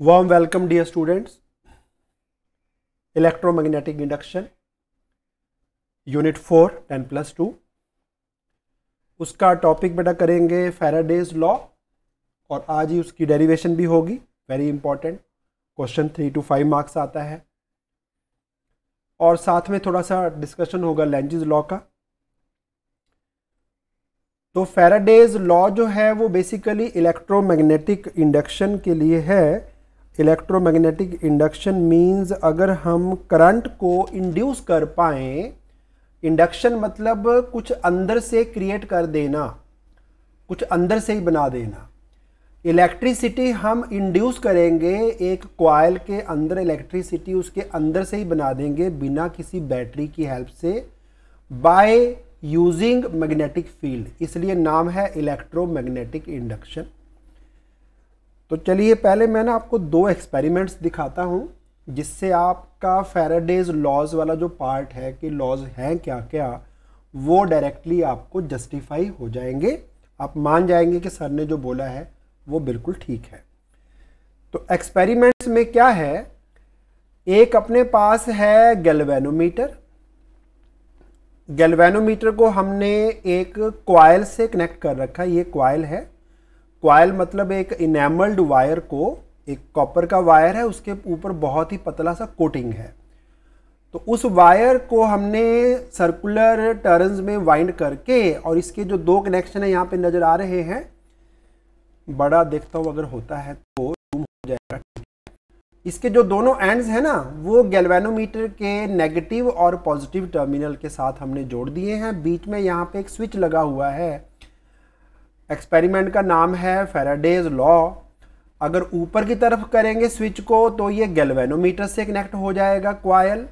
warm welcome, dear students. Electromagnetic induction unit four ten plus two उसका topic बेटा करेंगे Faraday's law और आज ही उसकी डेरिवेशन भी होगी। Very important question three two five marks आता है। और साथ में थोड़ा सा डिस्कशन होगा लेंजिज लॉ का। तो फेराडेज लॉ जो है, वो बेसिकली इलेक्ट्रोमैग्नेटिक इंडक्शन के लिए है। इलेक्ट्रोमैग्नेटिक इंडक्शन मींस अगर हम करंट को इंड्यूस कर पाएँ इंडक्शन मतलब कुछ अंदर से क्रिएट कर देना, कुछ अंदर से ही बना देना। इलेक्ट्रिसिटी हम इंड्यूस करेंगे, एक क्वाइल के अंदर इलेक्ट्रिसिटी उसके अंदर से ही बना देंगे बिना किसी बैटरी की हेल्प से बाय यूजिंग मैग्नेटिक फ़ील्ड इसलिए नाम है इलेक्ट्रोमैग्नेटिक इंडक्शन तो चलिए पहले मैं ना आपको दो एक्सपेरिमेंट्स दिखाता हूँ, जिससे आपका फेराडेज लॉज वाला जो पार्ट है कि लॉज हैं क्या क्या वो डायरेक्टली आपको जस्टिफाई हो जाएँगे। आप मान जाएँगे कि सर ने जो बोला है, वो बिल्कुल ठीक है। तो एक्सपेरिमेंट्स में क्या है? एक अपने पास है गैल्वेनोमीटर गैल्वेनोमीटर को हमने एक क्वाइल से कनेक्ट कर रखा है, ये क्वाइल है। क्वाइल मतलब एक इनेमल्ड वायर को, एक कॉपर का वायर है, उसके ऊपर बहुत ही पतला सा कोटिंग है। तो उस वायर को हमने सर्कुलर टर्न्स में वाइंड करके और इसके जो दो कनेक्शन है यहाँ पे नज़र आ रहे हैं, बड़ा देखता हूँ अगर होता है तो जूम हो जाएगा इसके जो दोनों एंड्स हैं ना, वो गैल्वेनोमीटर के नेगेटिव और पॉजिटिव टर्मिनल के साथ हमने जोड़ दिए हैं। बीच में यहाँ पे एक स्विच लगा हुआ है एक्सपेरिमेंट का नाम है फेराडेज लॉ अगर ऊपर की तरफ़ करेंगे स्विच को तो ये गैल्वेनोमीटर से कनेक्ट हो जाएगा क्वायल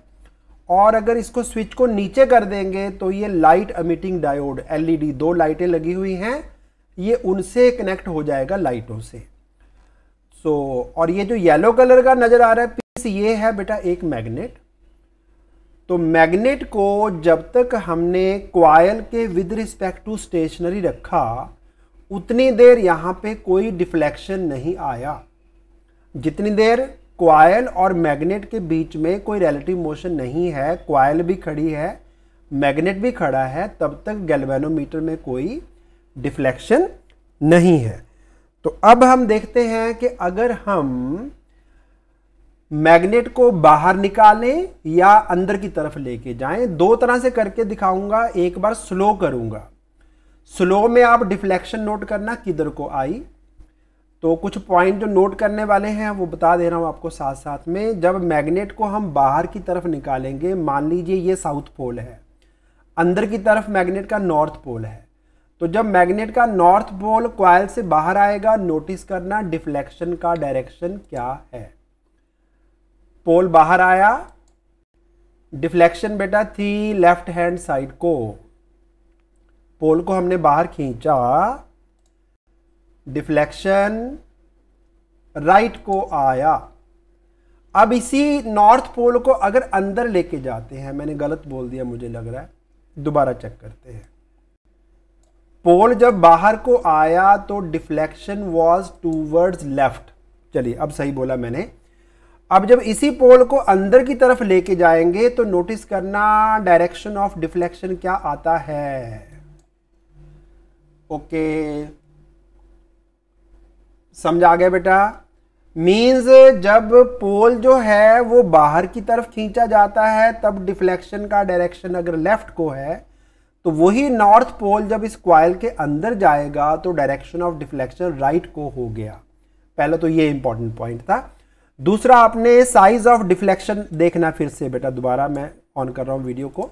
और अगर इसको स्विच को नीचे कर देंगे तो ये लाइट अमिटिंग डायोड एलईडी दो लाइटें लगी हुई हैं. ये उनसे कनेक्ट हो जाएगा लाइटों से. सो so, और ये जो येलो कलर का नज़र आ रहा है पीस ये है बेटा एक मैग्नेट तो मैग्नेट को जब तक हमने क्वायल के विद रिस्पेक्ट टू स्टेशनरी रखा उतनी देर यहाँ पे कोई डिफ्लेक्शन नहीं आया। जितनी देर क्वाइल और मैग्नेट के बीच में कोई रिलेटिव मोशन नहीं है क्वाइल भी खड़ी है, मैग्नेट भी खड़ा है, तब तक गैल्वेनोमीटर में कोई डिफ्लेक्शन नहीं है। तो अब हम देखते हैं कि अगर हम मैग्नेट को बाहर निकालें या अंदर की तरफ़ लेके जाएँ, दो तरह से करके दिखाऊँगा, एक बार स्लो करूँगा। स्लो में आप डिफ्लेक्शन नोट करना किधर को आई? तो कुछ पॉइंट जो नोट करने वाले हैं, वो बता दे रहा हूँ आपको साथ साथ में। जब मैग्नेट को हम बाहर की तरफ़ निकालेंगे, मान लीजिए ये साउथ पोल है, अंदर की तरफ़ मैग्नेट का नॉर्थ पोल है तो जब मैग्नेट का नॉर्थ पोल क्वाइल से बाहर आएगा, नोटिस करना डिफ्लेक्शन का डायरेक्शन क्या है। पोल बाहर आया, डिफ्लेक्शन बेटा थी लेफ़्ट हैंड साइड को। पोल को हमने बाहर खींचा डिफ्लेक्शन राइट को आया। अब इसी नॉर्थ पोल को अगर अंदर लेके जाते हैं, मैंने गलत बोल दिया मुझे लग रहा है, दोबारा चेक करते हैं। पोल जब बाहर को आया तो डिफ्लेक्शन वॉज़ टूवर्ड्स लेफ़्ट चलिए, अब सही बोला मैंने। अब जब इसी पोल को अंदर की तरफ़ लेके जाएँगे तो नोटिस करना डायरेक्शन ऑफ़ डिफ्लेक्शन क्या आता है? ओके समझ आ गया बेटा? मीन्स जब पोल जो है, वो बाहर की तरफ़ खींचा जाता है, तब डिफ्लेक्शन का डायरेक्शन अगर लेफ़्ट को है तो वही नॉर्थ पोल जब इस क्वाइल के अंदर जाएगा तो डायरेक्शन ऑफ़ डिफ्लेक्शन राइट को हो गया। पहले तो ये इंपॉर्टेंट पॉइंट था। दूसरा, आपने साइज़ ऑफ़ डिफ्लेक्शन देखना फिर से बेटा दोबारा। मैं ऑन कर रहा हूँ वीडियो को।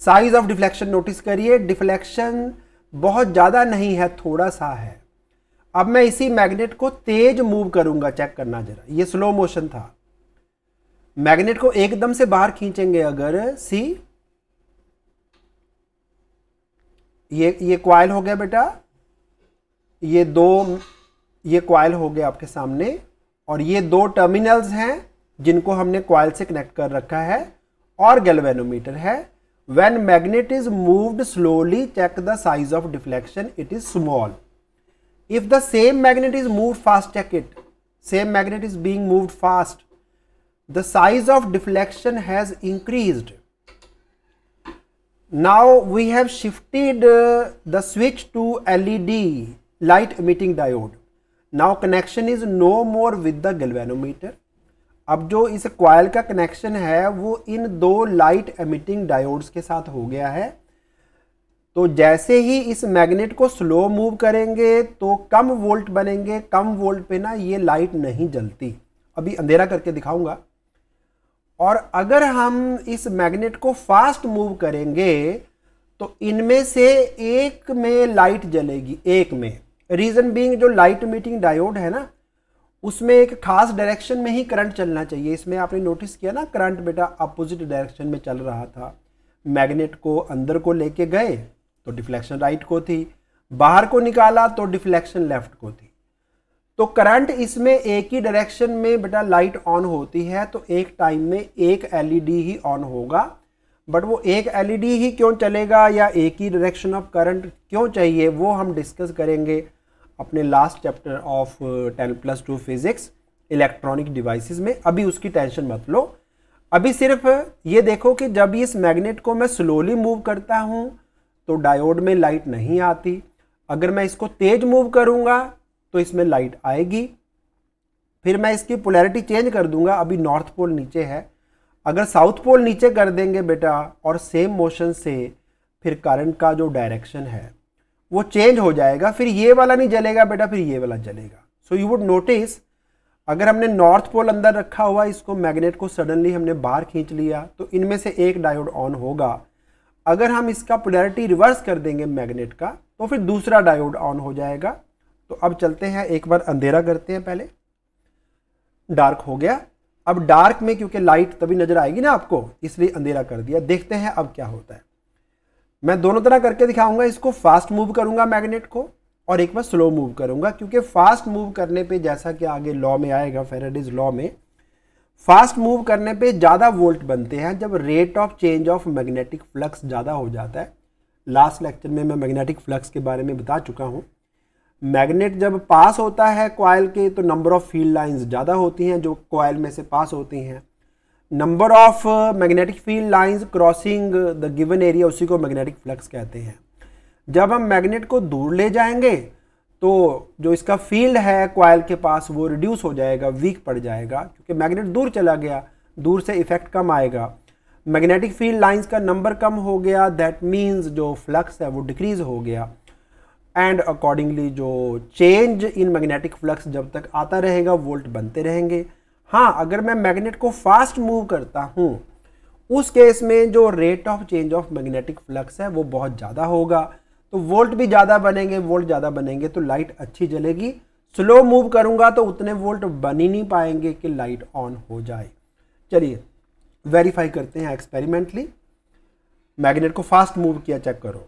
साइज़ ऑफ़ डिफ्लेक्शन नोटिस करिए। डिफ्लेक्शन बहुत ज़्यादा नहीं है, थोड़ा सा है। अब मैं इसी मैग्नेट को तेज मूव करूँगा, चेक करना जरा। ये स्लो मोशन था। मैग्नेट को एकदम से बाहर खींचेंगे अगर, सी। ये ये क्वाइल हो गया बेटा। ये दो, ये क्वाइल हो गया आपके सामने। और ये दो टर्मिनल्स हैं जिनको हमने क्वाइल से कनेक्ट कर रखा है। और गैल्वेनोमीटर है। When magnet is moved slowly check the size of deflection. It is small. If the same magnet is moved fast check it. Same magnet is being moved fast. The size of deflection has increased. Now we have shifted uh, the switch to led light emitting diode. Now connection is no more with the galvanometer अब जो इस coil का connection है, वो इन दो light emitting diodes के साथ हो गया है। तो जैसे ही इस मैग्नेट को स्लो मूव करेंगे तो कम वोल्ट बनेंगे, कम वोल्ट पे ना ये लाइट नहीं जलती। अभी अंधेरा करके दिखाऊँगा। और अगर हम इस मैग्नेट को फास्ट मूव करेंगे तो इनमें से एक में लाइट जलेगी, एक में। रीजन बीइंग जो लाइट मीटिंग डायोड है ना उसमें एक खास डायरेक्शन में ही करंट चलना चाहिए। इसमें आपने नोटिस किया ना करंट बेटा अपोजिट डायरेक्शन में चल रहा था। मैग्नेट को अंदर को लेके गए तो डिफ्लेक्शन राइट को थी। बाहर को निकाला तो डिफ्लेक्शन लेफ़्ट को थी। तो करंट इसमें एक ही डायरेक्शन में बेटा लाइट ऑन होती है तो एक टाइम में एक एलईडी ही ऑन होगा। बट वो एक एलईडी ही क्यों चलेगा या एक ही डायरेक्शन ऑफ़ करंट क्यों चाहिए, वो हम डिस्कस करेंगे। अपने last chapter of ten plus two physics electronic devices में, अभी उसकी टेंशन मत लो। अभी सिर्फ़ ये देखो कि जब इस मैग्नेट को मैं स्लोली मूव करता हूँ तो डायोड में लाइट नहीं आती। अगर मैं इसको तेज मूव करूँगा तो इसमें लाइट आएगी। फिर मैं इसकी पोलैरिटी चेंज कर दूँगा, अभी नॉर्थ पोल नीचे है। अगर साउथ पोल नीचे कर देंगे बेटा, और सेम मोशन से, फिर करंट का जो डायरेक्शन है वो चेंज हो जाएगा, फिर ये वाला नहीं जलेगा बेटा, फिर ये वाला जलेगा। सो यू वुड नोटिस अगर हमने नॉर्थ पोल अंदर रखा हुआ, इसको मैग्नेट को सडनली हमने बाहर खींच लिया तो इनमें से एक डायोड ऑन होगा। अगर हम इसका पोलैरिटी रिवर्स कर देंगे मैग्नेट का तो फिर दूसरा डायोड ऑन हो जाएगा। तो अब चलते हैं, एक बार अंधेरा करते हैं पहले। डार्क हो गया। अब डार्क में क्योंकि लाइट तभी नज़र आएगी ना आपको, इसलिए अंधेरा कर दिया। देखते हैं अब क्या होता है। मैं दोनों तरह करके दिखाऊँगा, इसको फास्ट मूव करूँगा मैग्नेट को, और एक बार स्लो मूव करूँगा, क्योंकि फास्ट मूव करने पे जैसा कि आगे लॉ में आएगा फेरेडिज लॉ में फास्ट मूव करने पे ज़्यादा वोल्ट बनते हैं, जब rate of change of magnetic flux ज़्यादा हो जाता है। लास्ट लेक्चर में मैं मैग्नेटिक फ्लक्स के बारे में बता चुका हूँ। मैग्नेट जब पास होता है कॉयल के तो नंबर ऑफ़ फ़ील्ड लाइंस ज़्यादा होती हैं, जो कॉयल में से पास होती हैं। Number of magnetic field lines crossing the given area उसी को मैग्नेटिक फ्लक्स कहते हैं। जब हम मैग्नेट को दूर ले जाएँगे तो जो इसका फ़ील्ड है क्वाइल के पास, वो रिड्यूस हो जाएगा वीक पड़ जाएगा, क्योंकि मैग्नेट दूर चला गया, दूर से इफ़ेक्ट कम आएगा। मैग्नेटिक फ़ील्ड लाइंस का नंबर कम हो गया दैट मीन्स जो फ्लक्स है, वो डिक्रीज हो गया। एंड अकॉर्डिंगली जो चेंज इन मैग्नेटिक फ्लक्स जब तक आता रहेगा वोल्ट बनते रहेंगे। हाँ अगर मैं मैग्नेट को फास्ट मूव करता हूँ, उस केस में जो rate of change of magnetic flux है, वो बहुत ज़्यादा होगा। तो वोल्ट भी ज़्यादा बनेंगे वोल्ट ज़्यादा बनेंगे तो लाइट अच्छी जलेगी। स्लो मूव करूँगा तो उतने वोल्ट बन ही नहीं पाएँगे कि लाइट ऑन हो जाए। चलिए वेरीफाई करते हैं एक्सपेरिमेंटली मैग्नेट को फास्ट मूव किया चेक करो।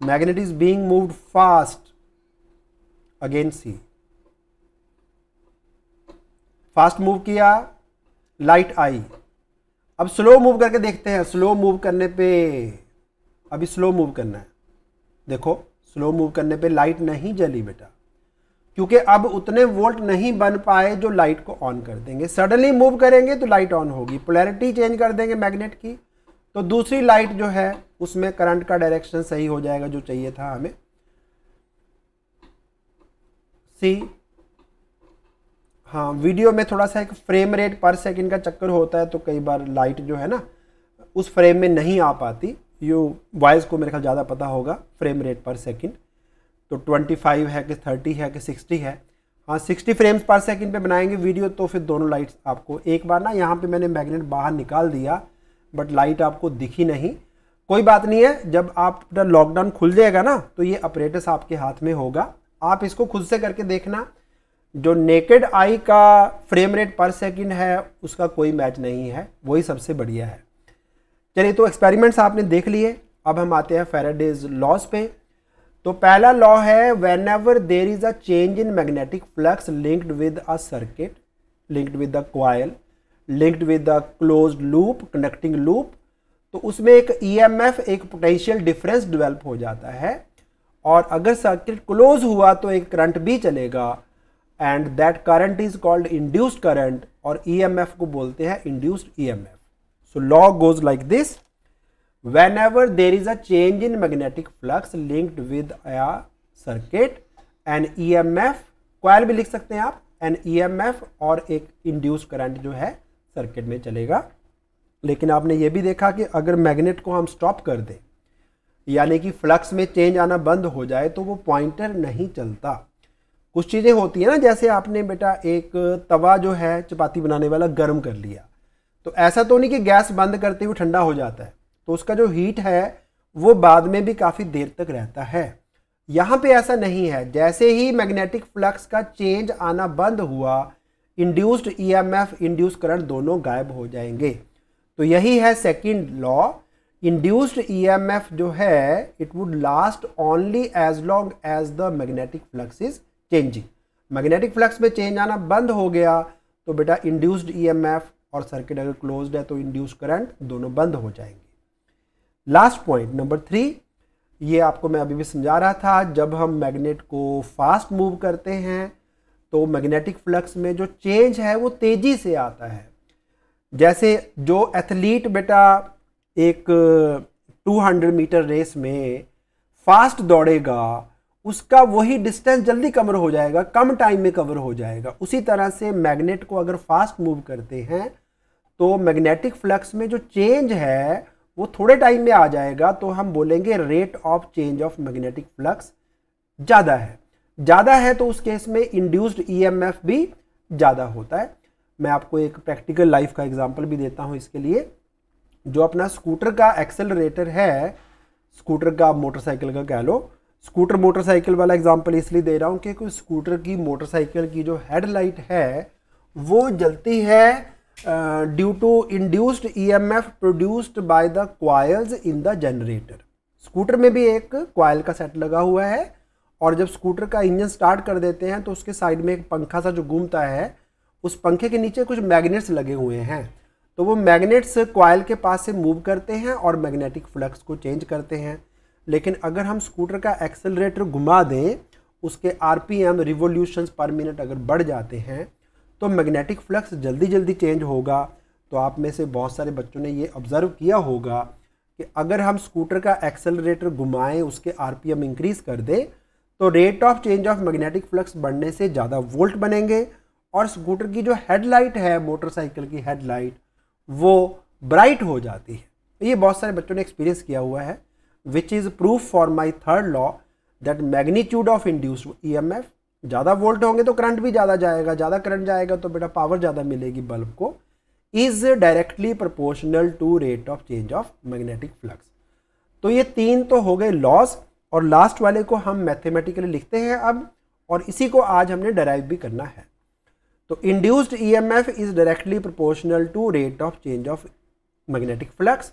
Magnet is being moved fast again see fast move किया, लाइट आई। अब स्लो मूव करके देखते हैं, स्लो मूव करने पे, अभी स्लो मूव करना है। देखो, स्लो मूव करने पे लाइट नहीं जली बेटा, क्योंकि अब उतने वोल्ट नहीं बन पाए जो लाइट को ऑन कर देंगे। सडनली मूव करेंगे तो लाइट ऑन होगी, पोलैरिटी चेंज कर देंगे मैग्नेट की तो दूसरी लाइट जो है, उसमें करंट का डायरेक्शन सही हो जाएगा जो चाहिए था हमें। सी हाँ वीडियो में थोड़ा सा एक फ्रेम रेट पर सेकंड का चक्कर होता है तो कई बार लाइट जो है ना, उस फ्रेम में नहीं आ पाती। यू वॉइस को मेरे ख्याल ज़्यादा पता होगा फ्रेम रेट पर सेकंड तो 25 है कि 30 है कि 60 है। हाँ 60 फ्रेम्स पर सेकंड पे बनाएँगे वीडियो तो फिर दोनों लाइट्स आपको एक बार ना, यहाँ पे मैंने मैग्नेट बाहर निकाल दिया बट लाइट आपको दिखी नहीं। कोई बात नहीं है, जब आप लॉकडाउन खुल जाएगा ना तो ये अपरेटस आपके हाथ में होगा। आप इसको खुद से करके देखना। जो नेकेड आई का फ्रेम रेट पर सेकंड है, उसका कोई मैच नहीं है, वही सबसे बढ़िया है। चलिए तो एक्सपेरिमेंट्स आपने देख लिए, अब हम आते हैं फेराडेज लॉस पे। तो पहला लॉ है whenever there is a change in magnetic flux linked with a circuit linked with the coil linked with the close loop connecting loop तो उसमें एक ईएमएफ e एक पोटेंशियल डिफरेंस डेवलप हो जाता है। और अगर सर्किट क्लोज हुआ तो एक करंट भी चलेगा। And that current is called induced current और ईएमएफ को बोलते हैं induced EMF so law goes like this whenever there is a change in magnetic flux linked with a circuit, an EMF coil भी लिख सकते हैं आप एन EMF और एक इंड्यूस करंट जो है सर्किट में चलेगा. लेकिन आपने ये भी देखा कि अगर मैग्नेट को हम स्टॉप कर दें, यानी कि फ्लक्स में चेंज आना बंद हो जाए तो वो पॉइंटर नहीं चलता. कुछ चीज़ें होती हैं ना, जैसे आपने बेटा एक तवा जो है चपाती बनाने वाला गर्म कर लिया। तो ऐसा तो नहीं कि गैस बंद करते हुए ठंडा हो जाता है। तो उसका जो हीट है, वो बाद में भी काफ़ी देर तक रहता है। यहाँ पे ऐसा नहीं है। जैसे ही मैग्नेटिक फ्लक्स का चेंज आना बंद हुआ इंड्यूस्ड ईएमएफ इंड्यूस करंट दोनों गायब हो जाएँगे। तो यही है सेकंड लॉ इंड्यूस्ड ईएमएफ जो है it would last only as long as the magnetic flux is changing magnetic flux में चेंज आना बंद हो गया तो बेटा इंड्यूस्ड ईएमएफ और सर्किट अगर क्लोज्ड है तो इंड्यूस करंट दोनों बंद हो जाएँगे। लास्ट पॉइंट नंबर थ्री ये आपको मैं अभी भी समझा रहा था, जब हम मैग्नेट को फास्ट मूव करते हैं तो मैग्नेटिक फ्लक्स में जो चेंज है, वो तेज़ी से आता है। जैसे जो एथलीट बेटा एक 200 मीटर रेस में फास्ट दौड़ेगा उसका वही डिस्टेंस जल्दी कवर हो जाएगा, कम टाइम में कवर हो जाएगा। उसी तरह से मैग्नेट को अगर फास्ट मूव करते हैं तो मैग्नेटिक फ्लक्स में जो चेंज है, वो थोड़े टाइम में आ जाएगा तो हम बोलेंगे rate of change of magnetic flux ज़्यादा है। ज़्यादा है तो उस केस में इंड्यूस्ड ईएमएफ e भी ज़्यादा होता है। मैं आपको एक प्रैक्टिकल लाइफ का एग्ज़ाम्पल भी देता हूँ इसके लिए। जो अपना स्कूटर का एक्सेलरेटर है स्कूटर का मोटरसाइकिल का कह लो स्कूटर मोटरसाइकिल वाला एग्जांपल इसलिए दे रहा हूँ कि कोई स्कूटर की, मोटरसाइकिल की जो हेडलाइट है, वो जलती है due to induced EMF produced by the coils in the generator scooter में भी एक क्वाइल का सेट लगा हुआ है और जब स्कूटर का इंजन स्टार्ट कर देते हैं तो उसके साइड में एक पंखा सा जो घूमता है, उस पंखे के नीचे कुछ मैग्नेट्स लगे हुए हैं। तो वो मैग्नेट्स क्वाइल के पास से मूव करते हैं और मैग्नेटिक फ्लक्स को चेंज करते हैं। लेकिन अगर हम स्कूटर का एक्सेलरेटर घुमा दें, उसके R P M revolutions per minute अगर बढ़ जाते हैं तो मैग्नेटिक फ्लक्स जल्दी जल्दी चेंज होगा। तो आप में से बहुत सारे बच्चों ने ये ऑब्ज़र्व किया होगा कि अगर हम स्कूटर का एक्सेलरेटर घुमाएँ, उसके आरपीएम इंक्रीज कर दें तो rate of change of magnetic flux बढ़ने से ज़्यादा वोल्ट बनेंगे और स्कूटर की जो हेडलाइट है मोटरसाइकिल की हेडलाइट वो ब्राइट हो जाती है। ये बहुत सारे बच्चों ने एक्सपीरियंस किया हुआ है। Which is proof for my third law that magnitude of induced E M F ज़्यादा वोल्ट होंगे तो करंट भी ज़्यादा जाएगा, ज़्यादा करंट जाएगा तो बेटा पावर ज़्यादा मिलेगी बल्ब को is directly proportional to rate of change of magnetic flux तो ये तीन तो हो गए लॉस और लास्ट वाले को हम मैथमेटिकली लिखते हैं अब और इसी को आज हमने डराइव भी करना है। तो induced EMF is directly proportional to rate of change of magnetic flux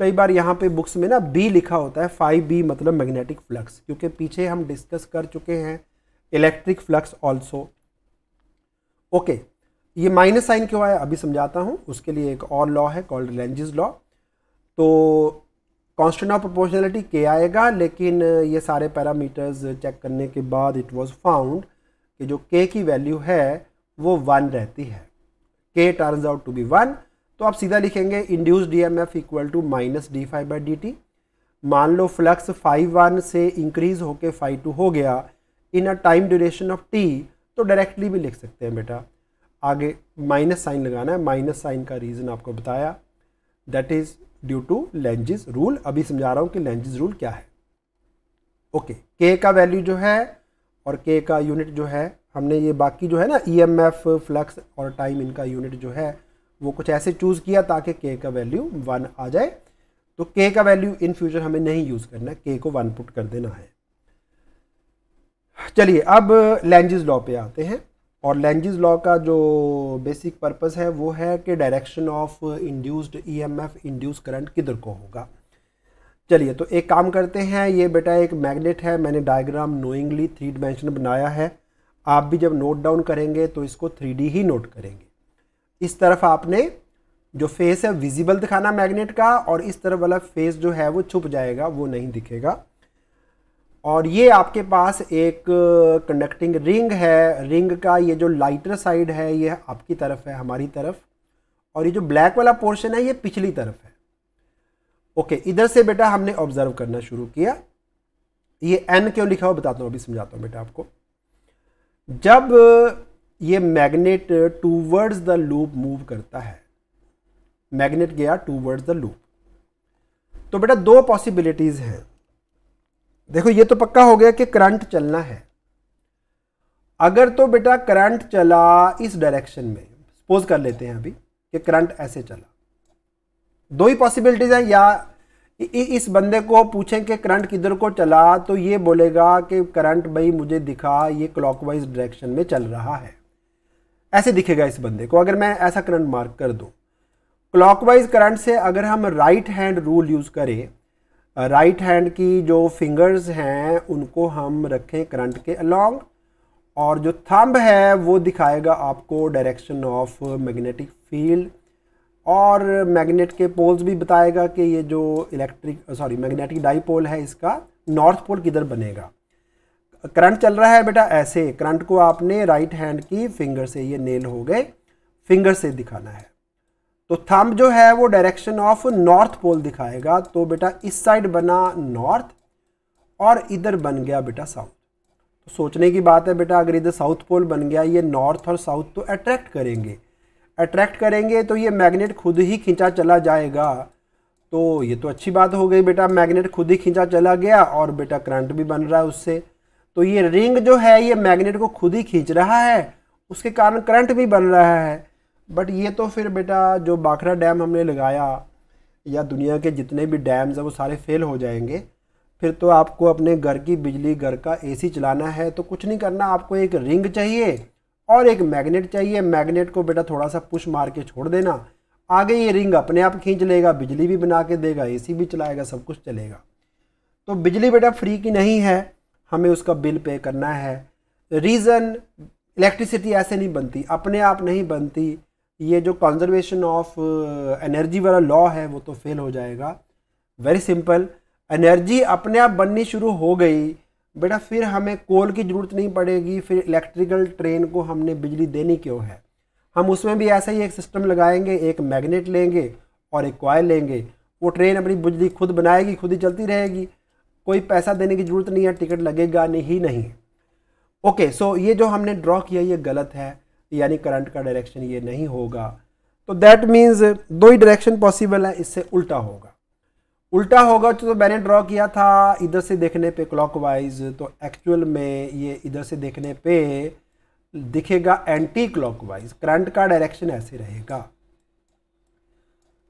कई बार यहाँ पे बुक्स में ना बी लिखा होता है फाइव बी मतलब मैग्नेटिक फ्लक्स क्योंकि पीछे हम डिस्कस कर चुके हैं इलेक्ट्रिक फ्लक्स ऑल्सो ओके ये माइनस साइन क्यों आया? अभी समझाता हूँ, उसके लिए एक और लॉ है कॉल्ड लेंजिस लॉ तो कॉन्स्टेंट ऑफ़ प्रोपोर्शनलिटी के आएगा, लेकिन ये सारे पैरामीटर्स चेक करने के बाद इट वाज फाउंड कि जो के की वैल्यू है, वो वन रहती है। के turns out to be one तो आप सीधा लिखेंगे induced M F equal to minus D five by D T मान लो फ्लक्स फाइव वन से इंक्रीज होके फाइव टू हो गया in a time duration of T तो डायरेक्टली भी लिख सकते हैं बेटा। आगे माइनस साइन लगाना है। माइनस साइन का रीज़न आपको बताया। That is due to Lenz's rule अभी समझा रहा हूँ कि लेंजिस रूल क्या है। ओके okay, के का वैल्यू जो है और के का यूनिट जो है हमने ये बाकी जो है ना ई एम एफ़ फ्लक्स और टाइम इनका यूनिट जो है वो कुछ ऐसे चूज़ किया ताकि के का वैल्यू वन आ जाए। तो के का वैल्यू इन फ्यूचर हमें नहीं यूज़ करना के को वन पुट कर देना है। चलिए, अब लैंजिस लॉ पे आते हैं। और लैंजिस लॉ का जो बेसिक पर्पस है, वो है कि direction of induced EMF induce current किधर को होगा। चलिए तो एक काम करते हैं, ये बेटा एक मैग्नेट है, मैंने डायग्राम नोइंगली थ्री डिमेंशन बनाया है। आप भी जब नोट डाउन करेंगे तो इसको थ्री ही नोट करेंगे। इस तरफ़ आपने जो फेस है विजिबल दिखाना मैग्नेट का और इस तरफ़ वाला फेस जो है, वो छुप जाएगा, वो नहीं दिखेगा। और ये आपके पास एक कंडक्टिंग रिंग है। रिंग का ये जो लाइटर साइड है, ये आपकी तरफ़ है, हमारी तरफ़। और ये जो ब्लैक वाला पोर्शन है, ये पिछली तरफ़ है। ओके इधर से बेटा हमने ऑब्ज़र्व करना शुरू किया। ये एन क्यों लिखा हो, बताता हूँ, अभी समझाता हूँ बेटा आपको। जब ये magnet towards the loop move करता है। मैग्नेट गया टूवर्ड्स द लूप तो बेटा दो पॉसिबिलिटीज़ हैं। देखो, ये तो पक्का हो गया कि करंट चलना है। अगर तो बेटा करंट चला इस डायरेक्शन में सपोज़ कर लेते हैं अभी कि करंट ऐसे चला। दो ही पॉसिबिलिटीज हैं, या इस बंदे को पूछें कि करंट किधर को चला तो ये बोलेगा कि करंट भाई मुझे दिखा, ये क्लॉकवाइज डायरेक्शन में चल रहा है। ऐसे दिखेगा इस बंदे को। अगर मैं ऐसा करंट मार्क कर दूँ क्लॉकवाइज करंट से अगर हम राइट हैंड रूल यूज़ करें राइट हैंड की जो फिंगर्स हैं, उनको हम रखें करंट के अलोंग और जो थंब है, वो दिखाएगा आपको डायरेक्शन ऑफ़ मैग्नेटिक फ़ील्ड और मैग्नेट के पोल्स भी बताएगा कि ये जो इलेक्ट्रिक सॉरी मैग्नेटिक डाईपोल है, इसका नॉर्थ पोल किधर बनेगा। करंट चल रहा है बेटा, ऐसे करंट को आपने राइट हैंड की फिंगर से ये नेल हो गए फिंगर से दिखाना है। तो थंब जो है वो डायरेक्शन ऑफ़ नॉर्थ पोल दिखाएगा तो बेटा इस साइड बना नॉर्थ और इधर बन गया बेटा साउथ तो सोचने की बात है बेटा, अगर इधर साउथ पोल बन गया, ये नॉर्थ और साउथ तो अट्रैक्ट करेंगे। अट्रैक्ट करेंगे तो ये मैग्नेट खुद ही खींचा चला जाएगा। तो ये तो अच्छी बात हो गई बेटा मैग्नेट खुद ही खींचा चला गया और बेटा करंट भी बन रहा है उससे। तो ये रिंग जो है, ये मैग्नेट को खुद ही खींच रहा है। उसके कारण करंट भी बन रहा है। बट ये तो फिर बेटा, जो बाखरा डैम हमने लगाया, या दुनिया के जितने भी डैम्स हैं, वो सारे फेल हो जाएँगे। फिर तो आपको अपने घर की बिजली, घर का एसी चलाना है तो कुछ नहीं करना। आपको एक रिंग चाहिए और एक मैग्नेट चाहिए। मैग्नेट को बेटा थोड़ा सा पुश मार के छोड़ देना। आगे ये रिंग अपने आप खींच लेगा, बिजली भी बना के देगा एसी भी चलाएगा, सब कुछ चलेगा। तो बिजली बेटा फ्री की नहीं है। हमें उसका बिल पे करना है। रीज़न इलेक्ट्रिसिटी ऐसे नहीं बनती, अपने आप नहीं बनती। ये जो कंजर्वेशन ऑफ़ एनर्जी वाला लॉ है, वो तो फेल हो जाएगा। वेरी सिंपल एनर्जी अपने आप बननी शुरू हो गई। बेटा, फिर हमें कोल की ज़रूरत नहीं पड़ेगी, फिर इलेक्ट्रिकल ट्रेन को हमने बिजली देनी क्यों है? हम उसमें भी ऐसा ही एक सिस्टम लगाएँगे, एक मैग्नेट लेंगे और एक कॉयल लेंगे। वो ट्रेन अपनी बिजली खुद बनाएगी, खुद ही चलती रहेगी। कोई पैसा देने की ज़रूरत नहीं है, टिकट लगेगा नहीं नहीं। ओके सो ये जो हमने ड्रॉ किया, ये गलत है, यानी करंट का डायरेक्शन ये नहीं होगा। तो दैट मीन्स दो ही डायरेक्शन पॉसिबल है, इससे उल्टा होगा। उल्टा होगा तो मैंने ड्रॉ किया था इधर से देखने पे क्लॉकवाइज तो एक्चुअल में ये इधर से देखने पे दिखेगा एंटी क्लॉकवाइज करंट का डायरेक्शन ऐसे रहेगा।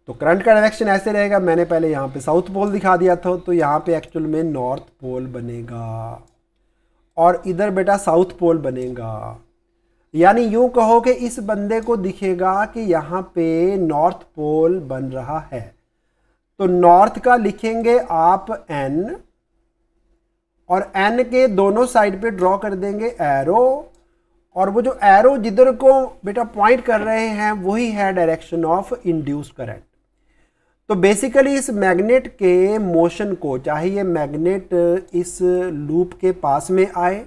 तो करंट का डायरेक्शन ऐसे रहेगा, मैंने पहले यहाँ पे साउथ पोल दिखा दिया था तो यहाँ पे एक्चुअल में नॉर्थ पोल बनेगा और इधर बेटा साउथ पोल बनेगा। यानी यूँ कहो कि इस बंदे को दिखेगा कि यहाँ पे नॉर्थ पोल बन रहा है। तो नॉर्थ का लिखेंगे आप एन और एन के दोनों साइड पे ड्रॉ कर देंगे एरो और वो जो एरो जिधर को बेटा पॉइंट कर रहे हैं, वही है डायरेक्शन ऑफ़ इंड्यूस करंट तो बेसिकली इस मैग्नेट के मोशन को, चाहे ये मैग्नेट इस लूप के पास में आए,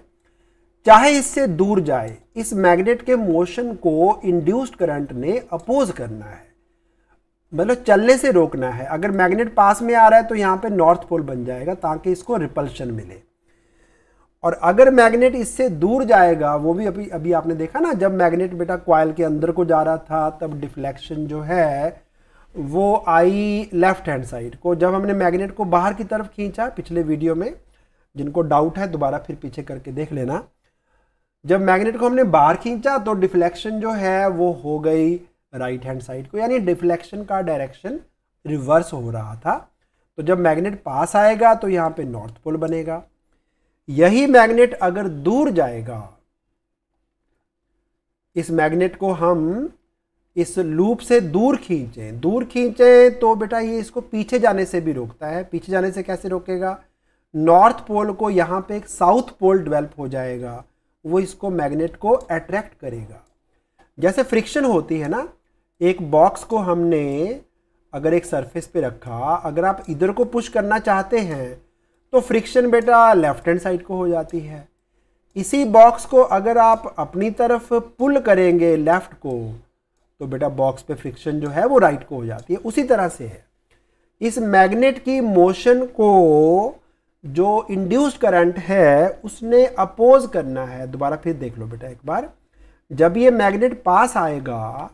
चाहे इससे दूर जाए, इस मैग्नेट के मोशन को इंड्यूस्ड करंट ने अपोज करना है। मतलब चलने से रोकना है। अगर मैग्नेट पास में आ रहा है तो यहाँ पे नॉर्थ पोल बन जाएगा ताकि इसको रिपल्शन मिले। और अगर मैग्नेट इससे दूर जाएगा, वो भी अभी अभी आपने देखा ना, जब मैग्नेट बेटा क्वाइल के अंदर को जा रहा था, तब डिफ्लेक्शन जो है वो आई लेफ़्ट हैंड साइड को, जब हमने मैग्नेट को बाहर की तरफ़ खींचा पिछले वीडियो में, जिनको डाउट है दोबारा फिर पीछे करके देख लेना। जब मैग्नेट को हमने बाहर खींचा तो डिफ्लेक्शन जो है वो हो गई राइट हैंड साइड को, यानी डिफ्लेक्शन का डायरेक्शन रिवर्स हो रहा था। तो जब मैग्नेट पास आएगा तो यहाँ पे नॉर्थ पोल बनेगा। यही मैग्नेट अगर दूर जाएगा, इस मैग्नेट को हम इस लूप से दूर खींचें। दूर खींचें तो बेटा ये इसको पीछे जाने से भी रोकता है। पीछे जाने से कैसे रोकेगा? नॉर्थ पोल को यहाँ पे एक साउथ पोल डेवलप हो जाएगा। वो इसको मैग्नेट को अट्रैक्ट करेगा। जैसे फ्रिक्शन होती है ना, एक बॉक्स को हमने अगर एक सरफेस पे रखा, अगर आप इधर को पुश करना चाहते हैं तो फ्रिक्शन बेटा लेफ़्ट हैंड साइड को हो जाती है। इसी बॉक्स को अगर आप अपनी तरफ़ पुल करेंगे लेफ़्ट को तो बेटा बॉक्स पे फ्रिक्शन जो है वो राइट को हो जाती है, उसी तरह से है। इस मैग्नेट की मोशन को जो इंड्यूस्ड करंट है, उसने अपोज करना है। दोबारा फिर देख लो बेटा एक बार। जब ये मैग्नेट पास आएगा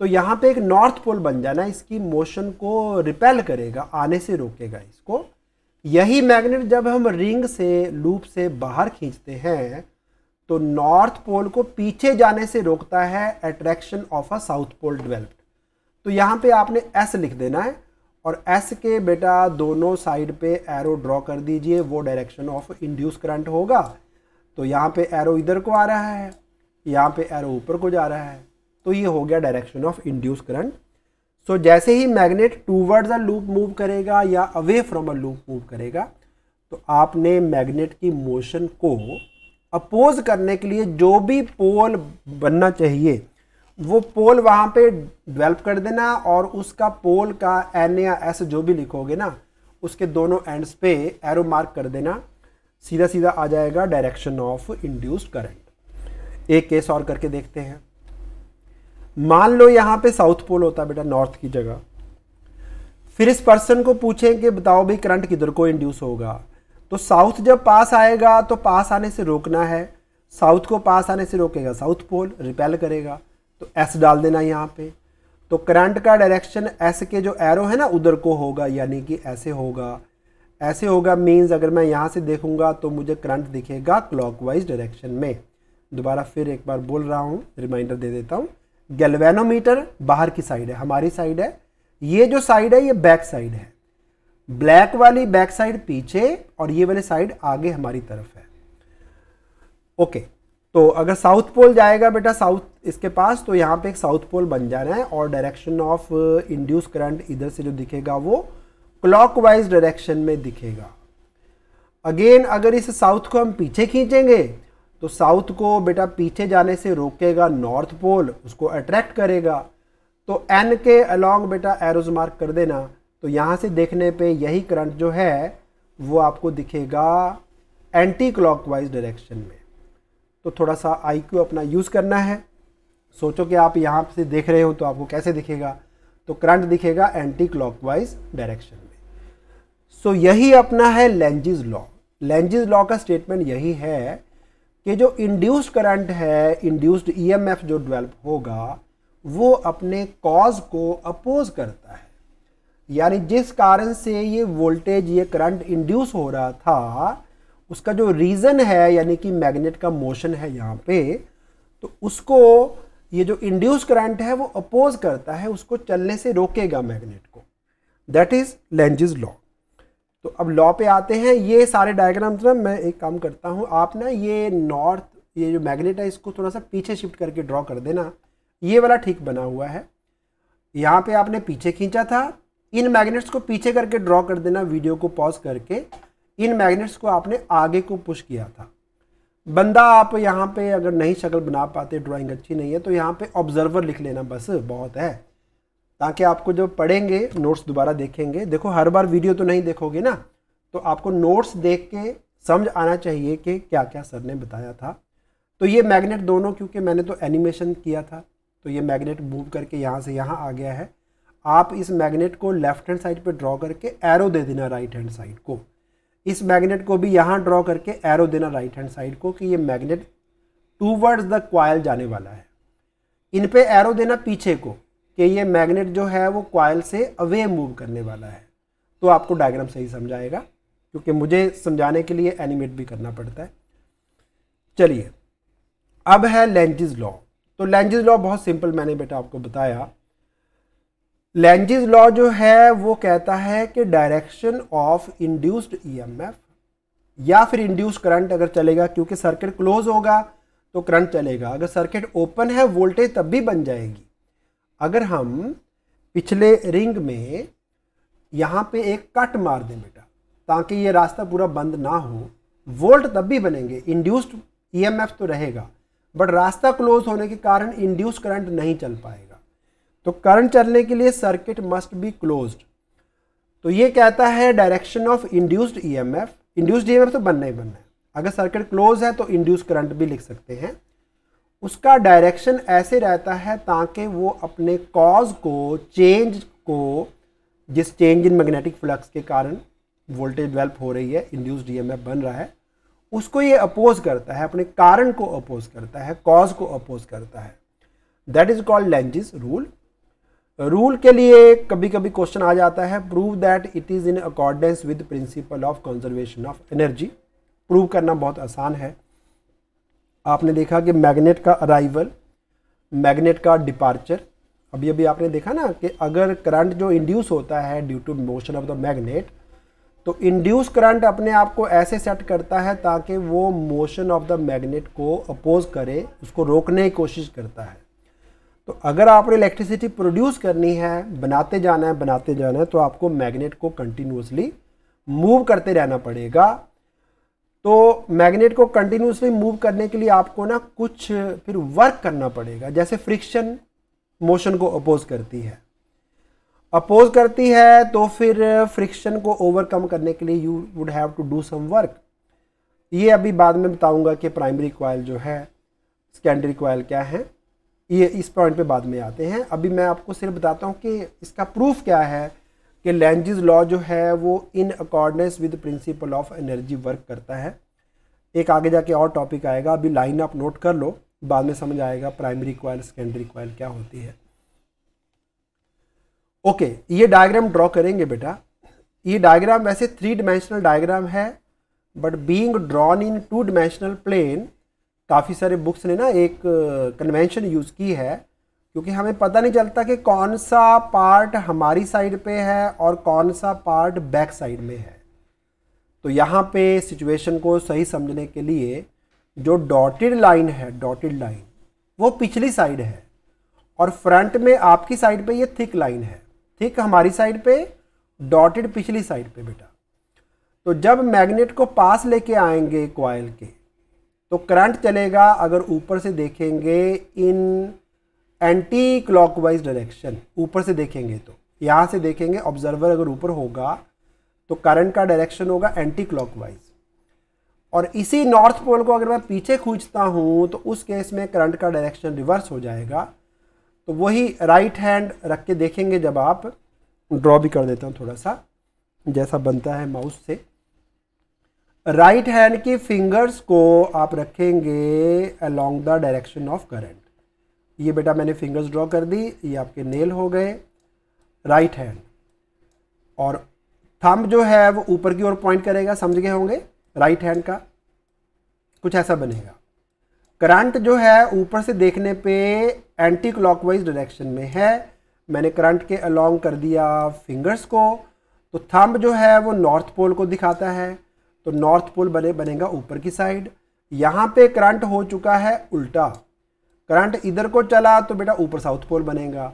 तो यहाँ पे एक नॉर्थ पोल बन जाना, इसकी मोशन को रिपेल करेगा, आने से रोकेगा इसको। यही मैग्नेट जब हम रिंग से लूप से बाहर खींचते हैं तो नॉर्थ पोल को पीछे जाने से रोकता है attraction of a south pole developed. तो यहाँ पे आपने एस लिख देना है और एस के बेटा दोनों साइड पे एरो ड्रॉ कर दीजिए, वो डायरेक्शन ऑफ़ इंड्यूस करंट होगा। तो यहाँ पे एरो इधर को आ रहा है, यहाँ पे एरो ऊपर को जा रहा है। तो ये हो गया direction of induce current so जैसे ही magnet towards a loop move करेगा या away from a loop move करेगा तो आपने मैग्नेट की मोशन को अपोज करने के लिए जो भी पोल बनना चाहिए, वो पोल वहाँ पे डेवलप कर देना और उसका पोल का एन या एस जो भी लिखोगे ना, उसके दोनों एंड्स पे एरो मार्क कर देना। सीधा सीधा आ जाएगा डायरेक्शन ऑफ़ इंड्यूस्ड करंट एक केस और करके देखते हैं। मान लो यहाँ पे साउथ पोल होता बेटा नॉर्थ की जगह। फिर इस पर्सन को पूछें कि बताओ भाई करंट किधर को इंड्यूस होगा? तो साउथ जब पास आएगा तो पास आने से रोकना है। साउथ को पास आने से रोकेगा, साउथ पोल रिपेल करेगा। तो एस डाल देना यहाँ पे। तो करंट का डायरेक्शन एस के जो एरो है ना, उधर को होगा, यानी कि ऐसे होगा। ऐसे होगा मीन्स अगर मैं यहाँ से देखूँगा तो मुझे करंट दिखेगा क्लॉकवाइज डायरेक्शन में। दोबारा फिर एक बार बोल रहा हूँ रिमाइंडर दे देता हूँ। गैल्वेनोमीटर बाहर की साइड है, हमारी साइड है। ये जो साइड है, ये बैक साइड है। ब्लैक वाली बैक साइड पीछे और ये वाली साइड आगे हमारी तरफ़ है। ओके तो अगर साउथ पोल जाएगा बेटा, साउथ इसके पास तो यहाँ पे एक साउथ पोल बन जाना है और डायरेक्शन ऑफ़ इंड्यूस करंट इधर से जो दिखेगा वो क्लॉकवाइज डायरेक्शन में दिखेगा। अगेन अगर इस साउथ को हम पीछे खींचेंगे तो साउथ को बेटा पीछे जाने से रोकेगा नॉर्थ पोल उसको अट्रैक्ट करेगा। तो एन के अलॉन्ग बेटा एरोज मार्क कर देना। तो यहाँ से देखने पे यही करंट जो है वो आपको दिखेगा एंटी क्लॉकवाइज डायरेक्शन में। तो थोड़ा सा आईक्यू अपना यूज़ करना है। सोचो कि आप यहाँ से देख रहे हो तो आपको कैसे दिखेगा? तो करंट दिखेगा एंटी क्लॉकवाइज डायरेक्शन में। सो so, यही अपना है लेंजिज लॉ लेंजिज लॉ का स्टेटमेंट यही है कि जो इंड्यूस्ड करंट है इंड्यूस्ड ईएमएफ जो डेवलप होगा वो अपने कॉज को अपोज करता है। यानी जिस कारण से ये वोल्टेज ये करंट इंड्यूस हो रहा था, उसका जो रीज़न है, यानी कि मैग्नेट का मोशन है यहाँ पे तो उसको ये जो इंड्यूस करंट है, वो अपोज करता है, उसको चलने से रोकेगा मैग्नेट को। दैट इज़ लेंजिज लॉ तो अब लॉ पे आते हैं, ये सारे डायग्राम्स ना, मैं एक काम करता हूँ, आप ना ये नॉर्थ ये जो मैग्नेट है, इसको थोड़ा सा पीछे शिफ्ट करके ड्रॉ कर देना। ये वाला ठीक बना हुआ है। यहाँ पे आपने पीछे खींचा था इन मैग्नेट्स को पीछे करके ड्रॉ कर देना वीडियो को पॉज करके। इन मैग्नेट्स को आपने आगे को पुश किया था। बंदा आप यहाँ पे अगर नहीं शक्ल बना पाते ड्राइंग अच्छी नहीं है तो यहाँ पे ऑब्जर्वर लिख लेना बस, बहुत है। ताकि आपको जब पढ़ेंगे नोट्स दोबारा देखेंगे, देखो हर बार वीडियो तो नहीं देखोगे ना तो आपको नोट्स देख के समझ आना चाहिए कि क्या क्या सर ने बताया था। तो ये मैग्नेट दोनों, क्योंकि मैंने तो एनिमेशन किया था तो ये मैग्नेट मूव करके यहाँ से यहाँ आ गया है। आप इस मैग्नेट को लेफ़्ट हैंड साइड पे ड्रॉ करके एरो दे देना राइट हैंड साइड को। इस मैग्नेट को भी यहाँ ड्रॉ करके एरो देना राइट हैंड साइड को कि ये मैग्नेट टूवर्ड्स द क्वाइल जाने वाला है। इन पे एरो देना पीछे को कि ये मैग्नेट जो है वो क्वाइल से अवे मूव करने वाला है। तो आपको डायग्राम सही समझाएगा, क्योंकि मुझे समझाने के लिए एनिमेट भी करना पड़ता है। चलिए, अब है लेंजिज लॉ तो लेंजिज लॉ बहुत सिंपल, मैंने बेटा आपको बताया लेंजिज लॉ जो है, वो कहता है कि डायरेक्शन ऑफ़ इंड्यूस्ड ईएमएफ या फिर इंड्यूस करंट अगर चलेगा, क्योंकि सर्किट क्लोज होगा तो करंट चलेगा। अगर सर्किट ओपन है वोल्टेज तब भी बन जाएगी। अगर हम पिछले रिंग में यहाँ पे एक कट मार दें बेटा, ताकि ये रास्ता पूरा बंद ना हो वोल्ट तब भी बनेंगे। इंड्यूस्ड ईएमएफ तो रहेगा बट रास्ता क्लोज होने के कारण इंड्यूस करंट नहीं चल पाएगा। तो करंट चलने के लिए सर्किट मस्ट बी क्लोज्ड तो ये कहता है direction of induced EMF induced EMF तो बनना ही बनना है। अगर सर्किट क्लोज है तो इंड्यूस करंट भी लिख सकते हैं। उसका डायरेक्शन ऐसे रहता है ताकि वो अपने कॉज को चेंज को, जिस चेंज इन मैग्नेटिक फ्लक्स के कारण वोल्टेज डेवलप हो रही है इंड्यूस्ड ईएमएफ बन रहा है, उसको ये अपोज करता है, अपने कारण को अपोज करता है कॉज को अपोज करता है। That is called Lenz's rule rule के लिए कभी कभी क्वेश्चन आ जाता है prove that it is in accordance with principle of conservation of energy prove करना बहुत आसान है। आपने देखा कि मैग्नेट का अराइवल मैग्नेट का डिपार्चर अभी अभी आपने देखा ना कि अगर करंट जो इंड्यूस होता है due to motion of the magnet तो इंड्यूस करंट अपने आप को ऐसे सेट करता है ताकि वो मोशन ऑफ़ द मैग्नेट को अपोज करे, उसको रोकने की कोशिश करता है। तो अगर आपने इलेक्ट्रिसिटी प्रोड्यूस करनी है, बनाते जाना है, बनाते जाना है तो आपको मैग्नेट को कंटिन्यूसली मूव करते रहना पड़ेगा। तो मैग्नेट को कंटिन्यूसली मूव करने के लिए आपको ना कुछ फिर वर्क करना पड़ेगा, जैसे फ्रिक्शन मोशन को अपोज करती है। अपोज करती है तो फिर फ्रिक्शन को ओवरकम करने के लिए you would have to do some work ये अभी बाद में बताऊँगा कि प्राइमरी क्वाइल जो है सेकेंडरी क्वाइल क्या है। ये इस पॉइंट पे बाद में आते हैं। अभी मैं आपको सिर्फ़ बताता हूँ कि इसका प्रूफ क्या है कि लेंजिस लॉ जो है वो in accordance with principle of energy work करता है। एक आगे जाके और टॉपिक आएगा। अभी लाइन आप नोट कर लो। बाद में समझ आएगा प्राइमरी क्वाइल सेकेंडरी क्वाइल क्या होती है। ओके ये डायग्राम ड्रॉ करेंगे बेटा। ये डायग्राम वैसे थ्री डिमेंशनल डायग्राम है but being drawn in two dimensional plane काफ़ी सारे बुक्स ने ना एक कन्वेंशन यूज़ की है, क्योंकि हमें पता नहीं चलता कि कौन सा पार्ट हमारी साइड पे है और कौन सा पार्ट बैक साइड में है। तो यहाँ पे सिचुएशन को सही समझने के लिए जो डॉटेड लाइन है डॉटेड लाइन वो पिछली साइड है और फ्रंट में आपकी साइड पे ये थिक लाइन है। थिक हमारी साइड पे डॉटेड पिछली साइड पे बेटा। तो जब मैग्नेट को पास लेके आएँगे क्वाइल के तो करंट चलेगा अगर ऊपर से देखेंगे इन एंटी क्लॉकवाइज डायरेक्शन ऊपर से देखेंगे तो। यहाँ से देखेंगे ऑब्जर्वर अगर ऊपर होगा तो करंट का डायरेक्शन होगा एंटी क्लॉकवाइज और इसी नॉर्थ पोल को अगर मैं पीछे खींचता हूँ तो उस केस में करंट का डायरेक्शन रिवर्स हो जाएगा। तो वही राइट हैंड रख के देखेंगे जब आप ड्रॉ भी कर देता हूँ थोड़ा सा, जैसा बनता है माउस से। राइट हैंड की फिंगर्स को आप रखेंगे along the direction of current ये बेटा मैंने फिंगर्स ड्रॉ कर दी, ये आपके नेल हो गए राइट हैंड और थंब जो है वो ऊपर की ओर पॉइंट करेगा, समझ गए होंगे? राइट हैंड का। कुछ ऐसा बनेगा। करंट जो है ऊपर से देखने पे एंटी क्लॉकवाइज डायरेक्शन में है। मैंने करंट के अलोंग कर दिया फिंगर्स को। तो थंब जो है वो नॉर्थ पोल को दिखाता है। तो नॉर्थ पोल बने, बनेगा ऊपर की साइड। यहाँ पे करंट हो चुका है उल्टा। करंट इधर को चला तो बेटा ऊपर साउथ पोल बनेगा।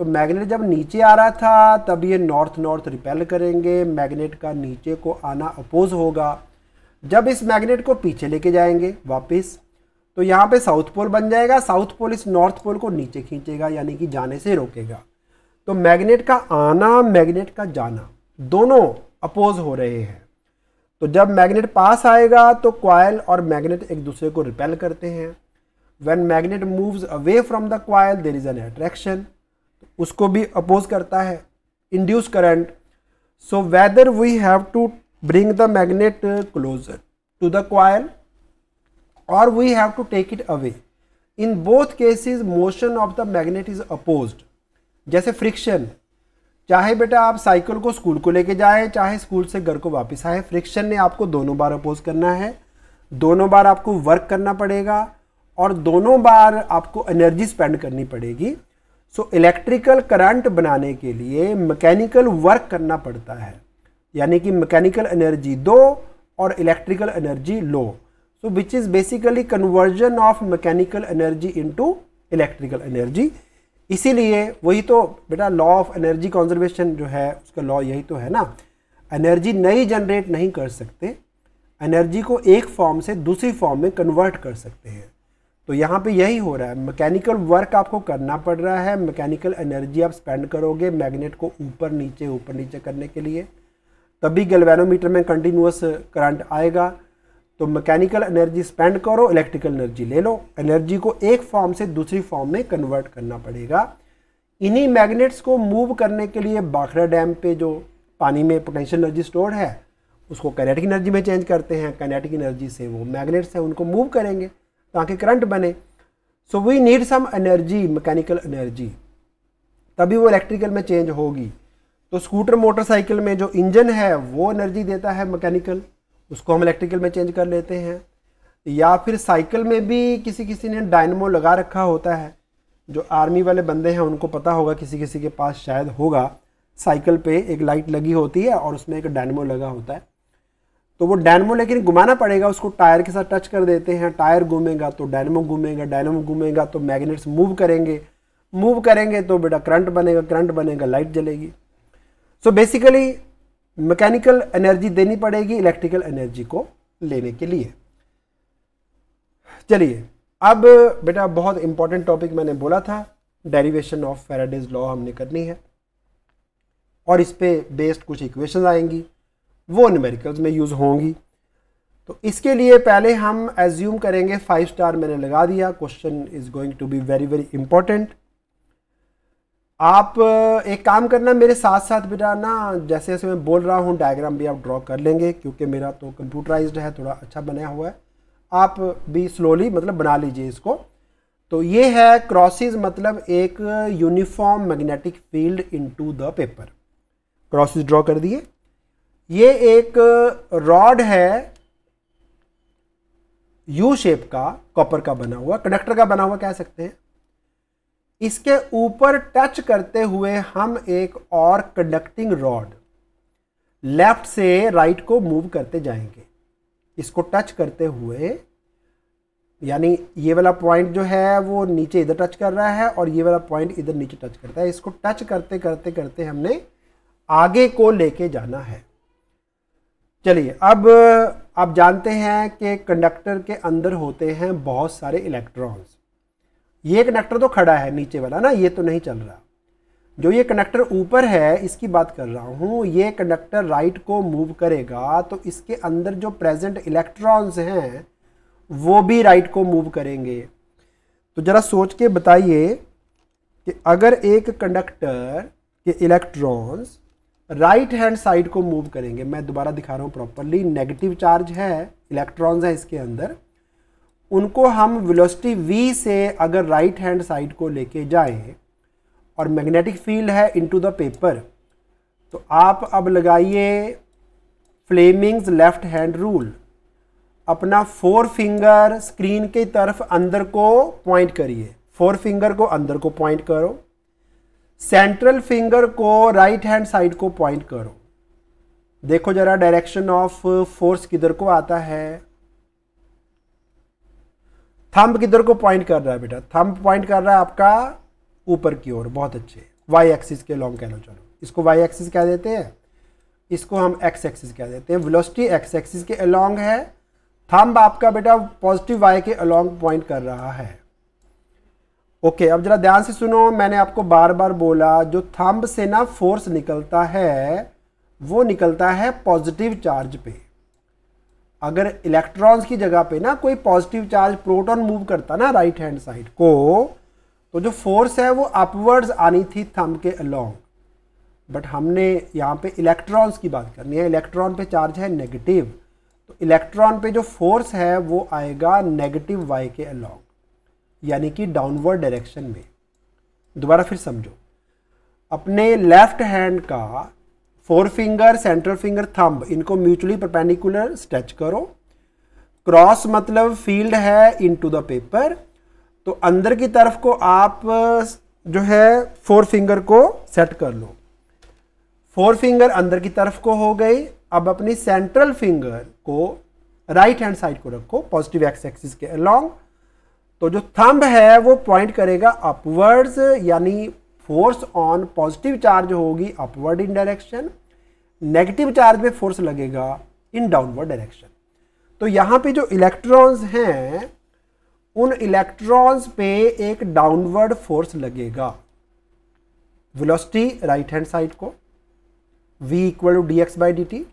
तो मैग्नेट जब नीचे आ रहा था, तब ये नॉर्थ नॉर्थ रिपेल करेंगे। मैग्नेट का नीचे को आना अपोज होगा। जब इस मैग्नेट को पीछे लेके जाएँगे वापस तो यहाँ पे साउथ पोल बन जाएगा। साउथ पोल इस नॉर्थ पोल को नीचे खींचेगा, यानी कि जाने से रोकेगा। तो मैग्नेट का आना, मैग्नेट का जाना, दोनों अपोज हो रहे हैं। तो जब मैग्नेट पास आएगा तो क्वाइल और मैग्नेट एक दूसरे को रिपेल करते हैं। When magnet moves away from the coil there is an attraction उसको भी अपोज करता है induce current so whether we have to bring the magnet closer to the coil और we have to take it away in both cases motion of the magnet is oppose जैसे friction चाहे बेटा आप cycle को school को लेके जाए, चाहे स्कूल से घर को वापस आए, फ्रिक्शन ने आपको दोनों बार अपोज करना है। दोनों बार आपको वर्क करना पड़ेगा और दोनों बार आपको एनर्जी स्पेंड करनी पड़ेगी। सो इलेक्ट्रिकल करंट बनाने के लिए मैकेनिकल वर्क करना पड़ता है। यानी कि मैकेनिकल एनर्जी दो और electrical energy low. So which is basically conversion of mechanical energy into electrical energy इसीलिए वही तो बेटा लॉ ऑफ़ एनर्जी कंजर्वेशन जो है, उसका लॉ यही तो है ना। एनर्जी नई जनरेट नहीं कर सकते। एनर्जी को एक फॉर्म से दूसरी फॉर्म में कन्वर्ट कर सकते हैं। तो यहाँ पे यही हो रहा है। मैकेनिकल वर्क आपको करना पड़ रहा है। मैकेनिकल एनर्जी आप स्पेंड करोगे मैग्नेट को ऊपर नीचे ऊपर नीचे करने के लिए। तभी गैल्वेनोमीटर में कंटिन्यूस करंट आएगा। तो मैकेनिकल एनर्जी स्पेंड करो इलेक्ट्रिकल एनर्जी ले लो। एनर्जी को एक फॉर्म से दूसरी फॉर्म में कन्वर्ट करना पड़ेगा। इन्हीं मैग्नेट्स को मूव करने के लिए बाखरा डैम पे जो पानी में पोटेंशियल एनर्जी स्टोर है, उसको कैनेटिक एनर्जी में चेंज करते हैं। कैनेटिक एनर्जी से वो मैग्नेट्स हैं, उनको मूव करेंगे ताकि करंट बने। So we need some energy mechanical energy तभी वो इलेक्ट्रिकल में चेंज होगी। तो स्कूटर मोटरसाइकिल में जो इंजन है, वो एनर्जी देता है मैकेनिकल उसको हम इलेक्ट्रिकल में चेंज कर लेते हैं। या फिर साइकिल में भी किसी किसी ने डायनमो लगा रखा होता है। जो आर्मी वाले बंदे हैं, उनको पता होगा, किसी किसी के पास शायद होगा। साइकिल पे एक लाइट लगी होती है और उसमें एक डायनमो लगा होता है। तो वो डायनमो लेकिन घुमाना पड़ेगा, उसको टायर के साथ टच कर देते हैं। टायर घूमेगा तो डायनमो घूमेगा डायनमो घूमेगा तो मैग्नेट्स मूव करेंगे। मूव करेंगे तो बेटा करंट बनेगा करंट बनेगा लाइट जलेगी। सो बेसिकली मैकेनिकल एनर्जी देनी पड़ेगी इलेक्ट्रिकल एनर्जी को लेने के लिए। चलिए, अब बेटा बहुत इंपॉर्टेंट टॉपिक मैंने बोला था डेरिवेशन ऑफ़ फेराडेज लॉ हमने करनी है, और इस पर बेस्ड कुछ इक्वेशन आएँगी, वो न्यूमेरिकल्स में यूज़ होंगी। तो इसके लिए पहले हम एज्यूम करेंगे फाइव स्टार मैंने लगा दिया question is going to be very very important आप एक काम करना, मेरे साथ साथ बेटा ना, जैसे जैसे मैं बोल रहा हूँ डायग्राम भी आप ड्रॉ कर लेंगे, क्योंकि मेरा तो कंप्यूटराइज्ड है, थोड़ा अच्छा बनाया हुआ है। आप भी स्लोली मतलब बना लीजिए इसको। तो ये है क्रॉसिस मतलब एक uniform magnetic field into the paper crosses draw कर दिए। ये एक रॉड है यू शेप का कॉपर का बना हुआ कंडक्टर का बना हुआ कह सकते हैं। इसके ऊपर टच करते हुए हम एक और कंडक्टिंग रॉड लेफ़्ट से राइट को मूव करते जाएँगे। इसको टच करते हुए, यानी ये वाला पॉइंट जो है वो नीचे इधर टच कर रहा है और ये वाला पॉइंट इधर नीचे टच करता है। इसको टच करते करते करते हमने आगे को लेके जाना है। चलिए, अब आप जानते हैं कि कंडक्टर के अंदर होते हैं बहुत सारे इलेक्ट्रॉन्स ये कंडक्टर तो खड़ा है नीचे वाला ना, ये तो नहीं चल रहा। जो ये कंडक्टर ऊपर है, इसकी बात कर रहा हूँ, ये कंडक्टर राइट को मूव करेगा तो इसके अंदर जो प्रेजेंट इलेक्ट्रॉन्स हैं, वो भी राइट को मूव करेंगे। तो ज़रा सोच के बताइए कि अगर एक कंडक्टर के इलेक्ट्रॉन्स राइट हैंड साइड को मूव करेंगे, मैं दोबारा दिखा रहा हूँ प्रॉपरली नेगेटिव चार्ज है इलेक्ट्रॉन्स है इसके अंदर उनको हम वेलोसिटी v से अगर राइट हैंड साइड को लेके जाएँ और मैग्नेटिक फ़ील्ड है इनटू द पेपर तो आप अब लगाइए फ्लेमिंग्स लेफ़्ट हैंड रूल अपना फोर फिंगर स्क्रीन के तरफ़ अंदर को पॉइंट करिए। फोर फिंगर को अंदर को पॉइंट करो। सेंट्रल फिंगर को राइट हैंड साइड को पॉइंट करो। देखो जरा डायरेक्शन ऑफ़ फोर्स किधर को आता है। थंब किधर को पॉइंट कर रहा है बेटा? थंब पॉइंट कर रहा है आपका ऊपर की ओर बहुत अच्छे। वाई एक्सिस के लॉन्ग कह लो चलो। इसको वाई एक्सिस कह देते हैं। इसको हम एक्स एक्सिस कह देते हैं। वेलोसिटी एक्स एक्सिस के अलोंग है। थंब आपका बेटा पॉजिटिव वाई के अलोंग पॉइंट कर रहा है। ओके okay, अब जरा ध्यान से सुनो। मैंने आपको बार बार बोला जो थंब से ना फोर्स निकलता है वो निकलता है पॉजिटिव चार्ज पे। अगर इलेक्ट्रॉन्स की जगह पे ना कोई पॉजिटिव चार्ज प्रोटॉन मूव करता ना राइट हैंड साइड को तो जो फोर्स है वो अपवर्ड्स आनी थी थंब के अलोंग बट हमने यहाँ पे इलेक्ट्रॉन्स की बात करनी है। इलेक्ट्रॉन पे चार्ज है नेगेटिव तो इलेक्ट्रॉन पे जो फोर्स है वो आएगा नेगेटिव वाई के अलोंग यानी कि डाउनवर्ड डायरेक्शन में। दोबारा फिर समझो। अपने लेफ़्ट हैंड का four finger, central finger, thumb, इनको म्यूचुअली परपेंडिकुलर स्ट्रेच करो। क्रॉस मतलब फ़ील्ड है इनटू द पेपर तो अंदर की तरफ़ को आप, जो है, फोर फिंगर को सेट कर लो। फोर फिंगर अंदर की तरफ़ को हो गई। अब अपनी सेंट्रल फिंगर को राइट हैंड साइड को रखो पॉजिटिव एक्स एक्सिस के अलोंग तो जो थंब है, वो पॉइंट करेगा अपवर्ड्स यानी फोर्स ऑन पॉजिटिव चार्ज होगी upward in direction negative charge में फोर्स लगेगा इन डाउनवर्ड डायरेक्शन तो यहाँ पे जो इलेक्ट्रॉन्स हैं, उन इलेक्ट्रॉन्स पे एक डाउनवर्ड फोर्स लगेगा। वेलोसिटी राइट हैंड साइड को, v equal to D X by D T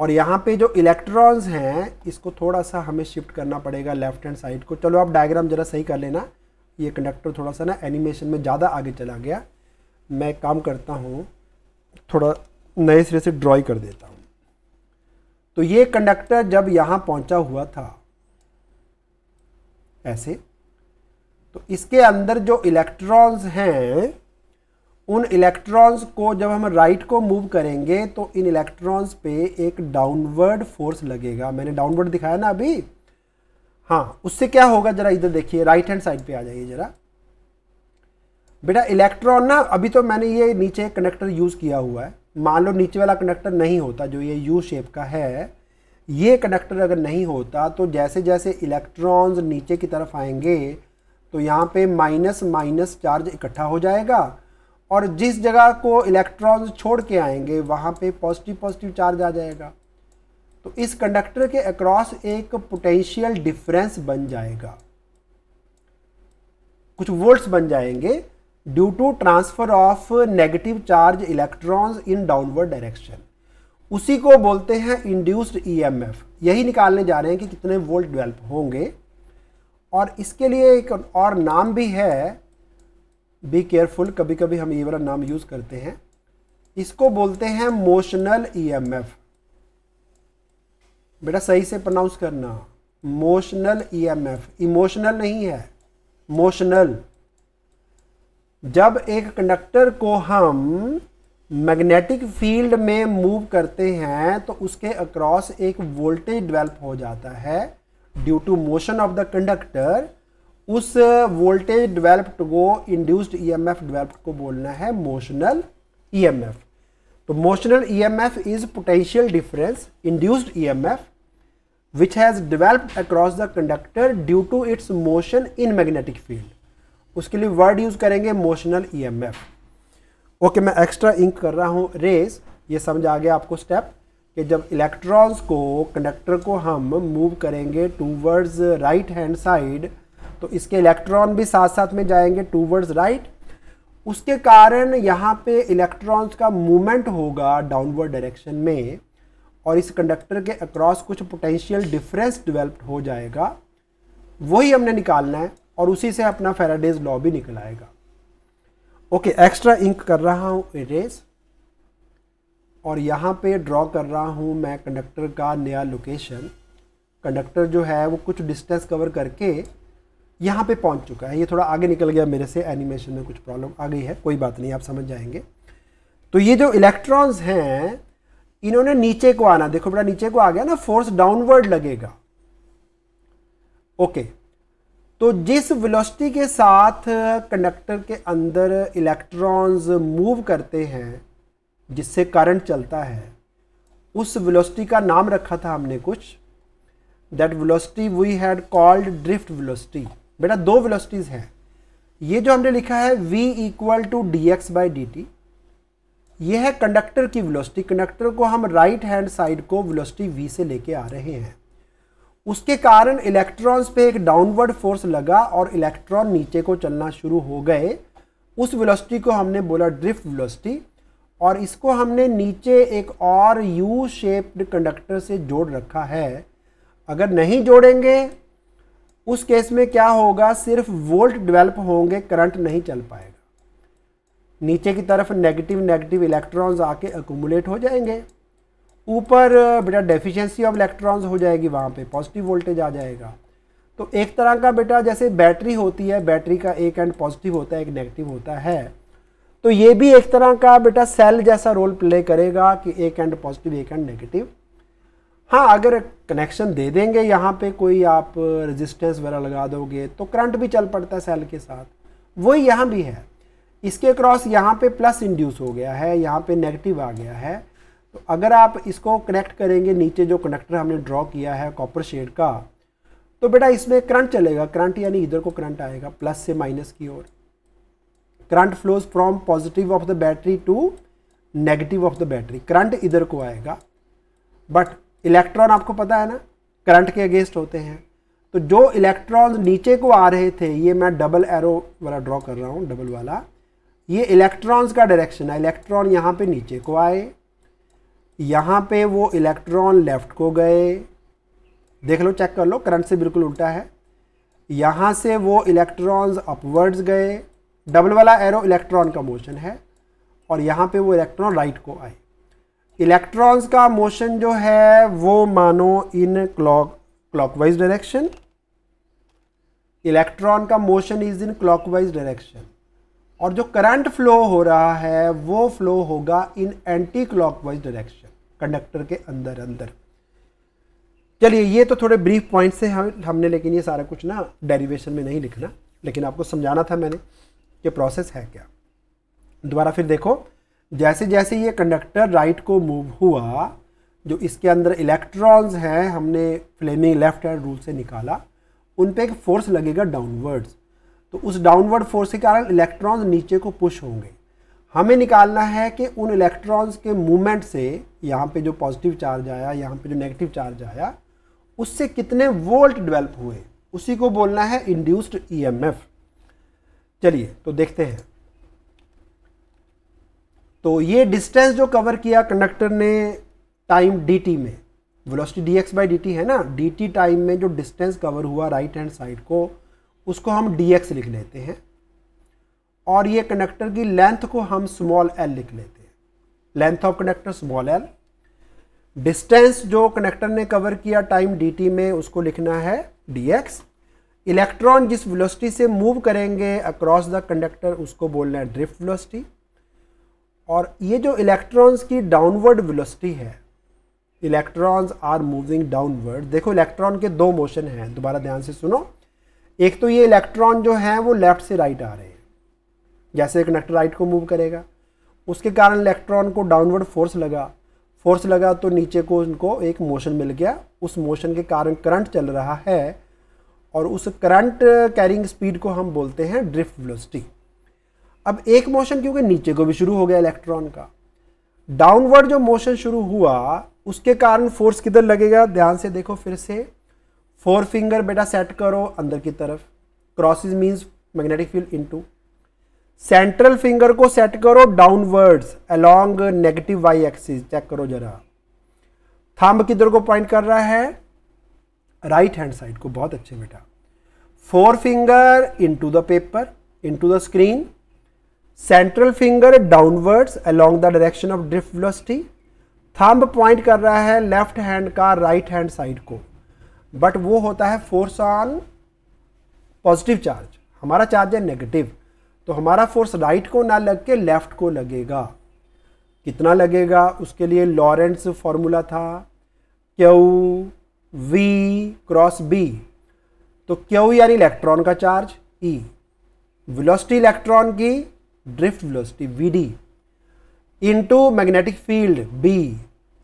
और यहाँ पे जो इलेक्ट्रॉन्स हैं, इसको थोड़ा सा हमें शिफ्ट करना पड़ेगा लेफ़्ट हैंड साइड को। चलो आप डायग्राम ज़रा सही कर लेना। ये कंडक्टर थोड़ा सा ना एनिमेशन में ज़्यादा आगे चला गया। मैं काम करता हूँ, थोड़ा नए सिरे से ड्रॉई कर देता हूँ। तो ये कंडक्टर जब यहाँ पहुँचा हुआ था, ऐसे तो इसके अंदर जो इलेक्ट्रॉन्स हैं, उन इलेक्ट्रॉन्स को जब हम राइट को मूव करेंगे तो इन इलेक्ट्रॉन्स पे एक डाउनवर्ड फोर्स लगेगा। मैंने डाउनवर्ड दिखाया ना अभी? हाँ उससे क्या होगा? जरा इधर देखिए राइट हैंड साइड पे आ जाइए जरा। बेटा इलेक्ट्रॉन ना, अभी तो मैंने ये नीचे कंडक्टर यूज़ किया हुआ है। मान लो नीचे वाला कंडक्टर नहीं होता, जो ये यू शेप का है, ये कंडक्टर अगर नहीं होता तो जैसे जैसे इलेक्ट्रॉन्स नीचे की तरफ़ आएँगे तो यहाँ पे माइनस माइनस चार्ज इकट्ठा हो जाएगा। और जिस जगह को इलेक्ट्रॉन्स छोड़ के आएँगे, वहाँ पे पॉजिटिव पॉजिटिव चार्ज आ जाएगा। तो इस कंडक्टर के अक्रॉस एक पोटेंशियल डिफरेंस बन जाएगा। कुछ वोल्ट्स बन जाएँगे due to transfer of negative charge electrons in downward direction उसी को बोलते हैं इंड्यूस्ड ईएमएफ यही निकालने जा रहे हैं कि कितने वोल्ट डेवलप होंगे। और इसके लिए एक और नाम भी है। बी केयरफुल कभी कभी हम ये वाला नाम यूज़ करते हैं। इसको बोलते हैं मोशनल ईएमएफ बेटा सही से प्रोनाउंस करना। मोशनल ईएमएफ इमोशनल नहीं है। मोशनल जब एक कंडक्टर को हम मैग्नेटिक फ़ील्ड में मूव करते हैं तो उसके अक्रॉस एक वोल्टेज डेवलप हो जाता है। Due to motion of the conductor उस वोल्टेज डेवलप्ड को इंड्यूस्ड ईएमएफ डेवलप्ड को बोलना है। मोशनल ईएमएफ तो motional EMF is potential difference induced EMF which has developed across the conductor due to its motion in magnetic field. उसके लिए word use करेंगे motional EMF okay मैं extra ink कर रहा हूँ रेस ये समझ आ गया आपको स्टेप कि जब इलेक्ट्रॉन्स को कंडक्टर को हम मूव करेंगे टूवर्ड्स राइट हैंड साइड तो इसके इलेक्ट्रॉन भी साथ साथ में जाएँगे टूवर्ड्स राइट उसके कारण यहाँ पे इलेक्ट्रॉन्स का मूवमेंट होगा डाउनवर्ड डायरेक्शन में और इस कंडक्टर के अक्रॉस कुछ पोटेंशियल डिफरेंस डेवलप हो जाएगा। वही हमने निकालना है और उसी से अपना फेराडेज लॉ भी निकल आएगा। ओके एक्स्ट्रा इंक कर रहा हूँ इरेज और यहाँ पे ड्रॉ कर रहा हूँ मैं कंडक्टर का नया लोकेशन कंडक्टर जो है वो कुछ डिस्टेंस कवर करके यहाँ पे पहुँच चुका है। ये थोड़ा आगे निकल गया मेरे से एनिमेशन में कुछ प्रॉब्लम आ गई है, कोई बात नहीं, आप समझ जाएँगे। तो ये जो इलेक्ट्रॉन्स हैं, इन्होंने नीचे को आना, देखो बेटा नीचे को आ गया ना फोर्स डाउनवर्ड लगेगा। ओके तो जिस वेलोसिटी के साथ कंडक्टर के अंदर इलेक्ट्रॉन्स मूव करते हैं, जिससे करंट चलता है, उस वेलोसिटी का नाम रखा था हमने कुछ। That velocity we had called drift velocity बेटा, दो वेलोसिटीज़ हैं। ये जो हमने लिखा है, v equal to D X by D T ये है कंडक्टर की वेलोसिटी कंडक्टर को हम राइट हैंड साइड को वेलोसिटी v से लेके आ रहे हैं। उसके कारण इलेक्ट्रॉन्स पे एक डाउनवर्ड फोर्स लगा और इलेक्ट्रॉन नीचे को चलना शुरू हो गए। उस वेलोसिटी को हमने बोला ड्रिफ्ट वेलोसिटी और इसको हमने नीचे एक और यू शेप्ड कंडक्टर से जोड़ रखा है। अगर नहीं जोड़ेंगे उस केस में क्या होगा, सिर्फ़ वोल्ट डेवलप होंगे, करंट नहीं चल पाएगा। नीचे की तरफ़ नेगेटिव नेगेटिव इलेक्ट्रॉन्स आके अकोमुलेट हो जाएँगे। ऊपर, बेटा डेफिशिएंसी ऑफ़ इलेक्ट्रॉन्स हो जाएगी वहाँ पे पॉजिटिव वोल्टेज आ जाएगा। तो एक तरह का बेटा, जैसे बैटरी होती है बैटरी का एक एंड पॉजिटिव होता है, एक नेगेटिव होता है। तो ये भी एक तरह का बेटा सेल जैसा रोल प्ले करेगा कि एक एंड पॉजिटिव एक एंड नेगेटिव हाँ अगर कनेक्शन दे देंगे यहाँ पे कोई आप रेजिस्टेंस वगैरह लगा दोगे तो करंट भी चल पड़ता है सेल के साथ। वही यहाँ भी है। इसके क्रॉस यहाँ पे प्लस इंड्यूस हो गया है, यहाँ पे नेगेटिव आ गया है। तो अगर आप इसको कनेक्ट करेंगे, नीचे जो कनेक्टर हमने ड्रॉ किया है कॉपर शेड का तो बेटा इसमें करंट चलेगा। करंट यानी इधर को करंट आएगा प्लस से माइनस की ओर। Current flows from positive of the battery to negative of the battery current इधर को आएगा बट इलेक्ट्रॉन आपको पता है ना, करंट के अगेंस्ट होते हैं। तो जो इलेक्ट्रॉन नीचे को आ रहे थे, ये मैं डबल एरो वाला ड्रॉ कर रहा हूँ, डबल वाला। ये इलेक्ट्रॉन्स का डायरेक्शन है, इलेक्ट्रॉन यहाँ पे नीचे को आए, यहाँ पे वो इलेक्ट्रॉन लेफ़्ट को गए। देख लो, चेक कर लो, करंट से बिल्कुल उल्टा है। यहाँ से वो इलेक्ट्रॉन्स अपवर्ड्स गए, डबल वाला एरो इलेक्ट्रॉन का मोशन है, और यहाँ पे वो इलेक्ट्रॉन राइट को आए। इलेक्ट्रॉन्स का मोशन जो है, वो मानो in clock, clockwise direction. Electron का motion is in clockwise direction. और जो करंट फ्लो हो रहा है, वो फ्लो होगा in anti clockwise direction, conductor के अंदर अंदर। चलिए, ये तो थोड़े ब्रीफ पॉइंट से हम, हमने, लेकिन ये सारा कुछ ना डेरिवेशन में नहीं लिखना, लेकिन आपको समझाना था मैंने कि प्रोसेस है क्या। दोबारा फिर देखो जैसे जैसे ये कंडक्टर राइट को मूव हुआ, जो इसके अंदर इलेक्ट्रॉन्स हैं, हमने फ्लेमिंग लेफ़्ट हैंड रूल से निकाला, उन पर एक फोर्स लगेगा डाउनवर्ड्स तो उस डाउनवर्ड फोर्स के कारण इलेक्ट्रॉन्स नीचे को पुश होंगे। हमें निकालना है कि उन इलेक्ट्रॉन्स के मूवमेंट से, यहाँ पे जो पॉजिटिव चार्ज आया, यहाँ पे जो नेगेटिव चार्ज आया, उससे कितने वोल्ट डेवलप हुए? उसी को बोलना है इंड्यूस्ड ईएमएफ चलिए तो देखते हैं। तो ये डिस्टेंस जो कवर किया कंडक्टर ने टाइम डी टी में velocity D X by D T है ना डी टी टाइम में जो डिस्टेंस कवर हुआ राइट हैंड साइड को, उसको हम डी एक्स लिख लेते हैं। और ये कंडक्टर की लेंथ को हम स्मॉल एल लिख लेते हैं। Length of conductor small L distance जो कंडक्टर ने कवर किया टाइम डी टी में, उसको लिखना है डी एक्स इलेक्ट्रॉन जिस वेलोसिटी से मूव करेंगे अक्रॉस द कंडक्टर उसको बोलना है ड्रिफ्ट वेलोसिटी और ये जो इलेक्ट्रॉन्स की डाउनवर्ड वेलोसिटी है इलेक्ट्रॉन्स आर मूविंग डाउनवर्ड देखो इलेक्ट्रॉन के दो मोशन हैं, दोबारा ध्यान से सुनो। एक तो ये इलेक्ट्रॉन जो है, वो लेफ़्ट से राइट आ रहे हैं। जैसे कंडक्टर राइट को मूव करेगा। उसके कारण इलेक्ट्रॉन को डाउनवर्ड फोर्स लगा। फोर्स लगा तो नीचे को उनको एक मोशन मिल गया। उस मोशन के कारण करंट चल रहा है और उस करंट कैरिंग स्पीड को हम बोलते हैं ड्रिफ्ट वेलोसिटी अब एक मोशन क्योंकि नीचे को भी शुरू हो गया इलेक्ट्रॉन का। डाउनवर्ड जो मोशन शुरू हुआ, उसके कारण फोर्स किधर लगेगा? ध्यान से देखो फिर से। फोर फिंगर बेटा सेट करो अंदर की तरफ़। Crosses means magnetic field into central finger को सेट करो downwards along negative Y axis check करो जरा। थंब किधर को पॉइंट कर रहा है? राइट हैंड साइड को। बहुत अच्छे बेटा। Forefinger into the paper into the screen central finger downwards along the direction of drift velocity thumb point कर रहा है लेफ़्ट हैंड का राइट हैंड साइड को। बट वो होता है फोर्स ऑन पॉजिटिव चार्ज हमारा चार्ज है नेगेटिव तो हमारा फोर्स राइट को ना लग के लेफ़्ट को लगेगा। कितना लगेगा? उसके लिए लॉरेंस फॉर्मूला था। क्यू वी क्रॉस बी तो क्यू यानी इलेक्ट्रॉन का चार्ज ई वेलोसिटी इलेक्ट्रॉन की drift velocity V D into magnetic field B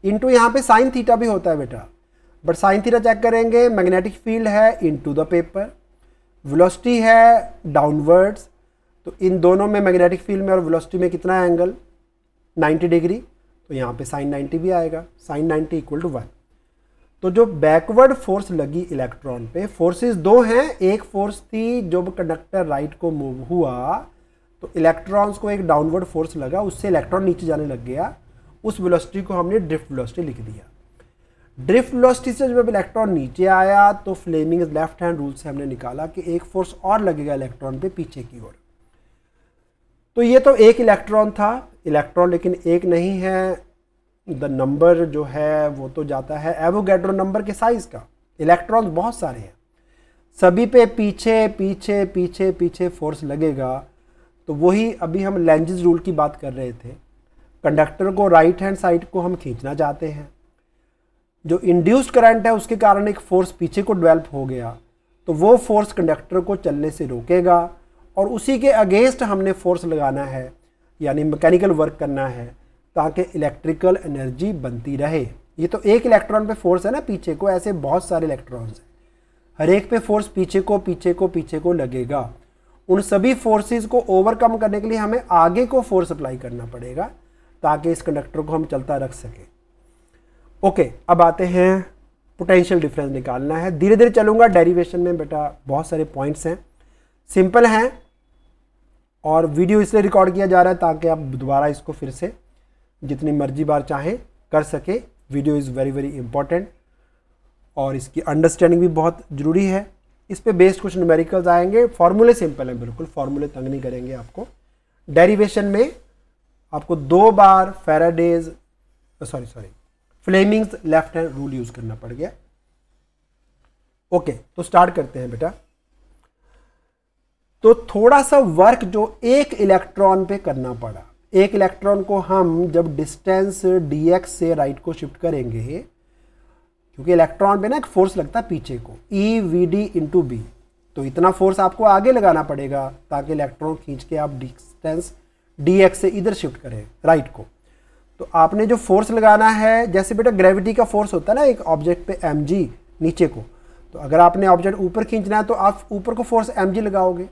into यहाँ पे साइन थीटा भी होता है बेटा। बट साइन थीटा चेक करेंगे मैग्नेटिक फ़ील्ड है इनटू द पेपर वेलोसिटी है डाउनवर्ड्स तो इन दोनों में मैग्नेटिक फ़ील्ड में और वेलोसिटी में कितना एंगल 90 डिग्री तो यहाँ पे साइन 90 भी आएगा साइन 90 इक्वल टू वन तो जो बैकवर्ड फोर्स लगी इलेक्ट्रॉन पे फोर्सेस दो हैं, एक फोर्स थी जब कंडक्टर राइट को मूव हुआ तो इलेक्ट्रॉन्स को एक डाउनवर्ड फोर्स लगा, उससे इलेक्ट्रॉन नीचे जाने लग गया। उस वेलोसिटी को हमने ड्रिफ्ट वेलोसिटी लिख दिया। ड्रिफ्ट वेलोसिटी से जब इलेक्ट्रॉन नीचे आया तो फ्लेमिंग लेफ़्ट हैंड रूल से हमने निकाला कि एक फोर्स और लगेगा इलेक्ट्रॉन पे पीछे की ओर। तो ये तो एक इलेक्ट्रॉन था। इलेक्ट्रॉन लेकिन एक नहीं है। द नंबर जो है, वो तो जाता है एवोगेड्रो नंबर के साइज़ का। इलेक्ट्रॉन बहुत सारे हैं। सभी पे पीछे पीछे पीछे पीछे फोर्स लगेगा। तो वही अभी हम लेंजेस रूल की बात कर रहे थे। कंडक्टर को राइट हैंड साइड को हम खींचना चाहते हैं। जो इंड्यूस्ड करंट है, उसके कारण एक फोर्स पीछे को डेवलप हो गया। तो वो फोर्स कंडक्टर को चलने से रोकेगा और उसी के अगेंस्ट हमने फोर्स लगाना है, यानी मैकेनिकल वर्क करना है, ताकि इलेक्ट्रिकल एनर्जी बनती रहे। ये तो एक इलेक्ट्रॉन पे फोर्स है ना पीछे को, ऐसे बहुत सारे इलेक्ट्रॉन्स हैं। हर एक पे फोर्स पीछे को पीछे को पीछे को लगेगा। उन सभी फोर्सेस को ओवरकम करने के लिए हमें आगे को फोर्स अप्लाई करना पड़ेगा, ताकि इस कंडक्टर को हम चलता रख सकें। ओके अब आते हैं पोटेंशियल डिफरेंस निकालना है। धीरे धीरे चलूँगा डेरिवेशन में बेटा बहुत सारे पॉइंट्स हैं। सिंपल हैं, और वीडियो इसलिए रिकॉर्ड किया जा रहा है ताकि आप दोबारा इसको फिर से जितनी मर्ज़ी बार चाहें कर सके। Video is very very important और इसकी अंडरस्टैंडिंग भी बहुत ज़रूरी है। इस पर बेस्ड कुछ न्यूमेरिकल्स आएँगे। फॉर्मूले सिंपल हैं, बिल्कुल फॉर्मूले तंग नहीं करेंगे आपको। डेरिवेशन में आपको दो बार Faraday's sorry sorry Fleming's left hand rule use करना पड़ गया। ओके तो स्टार्ट करते हैं बेटा। तो थोड़ा सा वर्क जो एक इलेक्ट्रॉन पे करना पड़ा, एक इलेक्ट्रॉन को हम जब डिस्टेंस डीएक्स से राइट को शिफ्ट करेंगे क्योंकि इलेक्ट्रॉन पे ना एक फोर्स लगता है पीछे को E V D into B तो इतना फोर्स आपको आगे लगाना पड़ेगा ताकि इलेक्ट्रॉन खींच के आप डिस्टेंस डी एक्स से इधर शिफ्ट करें राइट को। तो आपने जो फोर्स लगाना है, जैसे बेटा ग्रेविटी का फोर्स होता है ना, एक ऑब्जेक्ट पे एम जी नीचे को तो अगर आपने ऑब्जेक्ट ऊपर खींचना है तो आप ऊपर को फोर्स एम जी लगाओगे,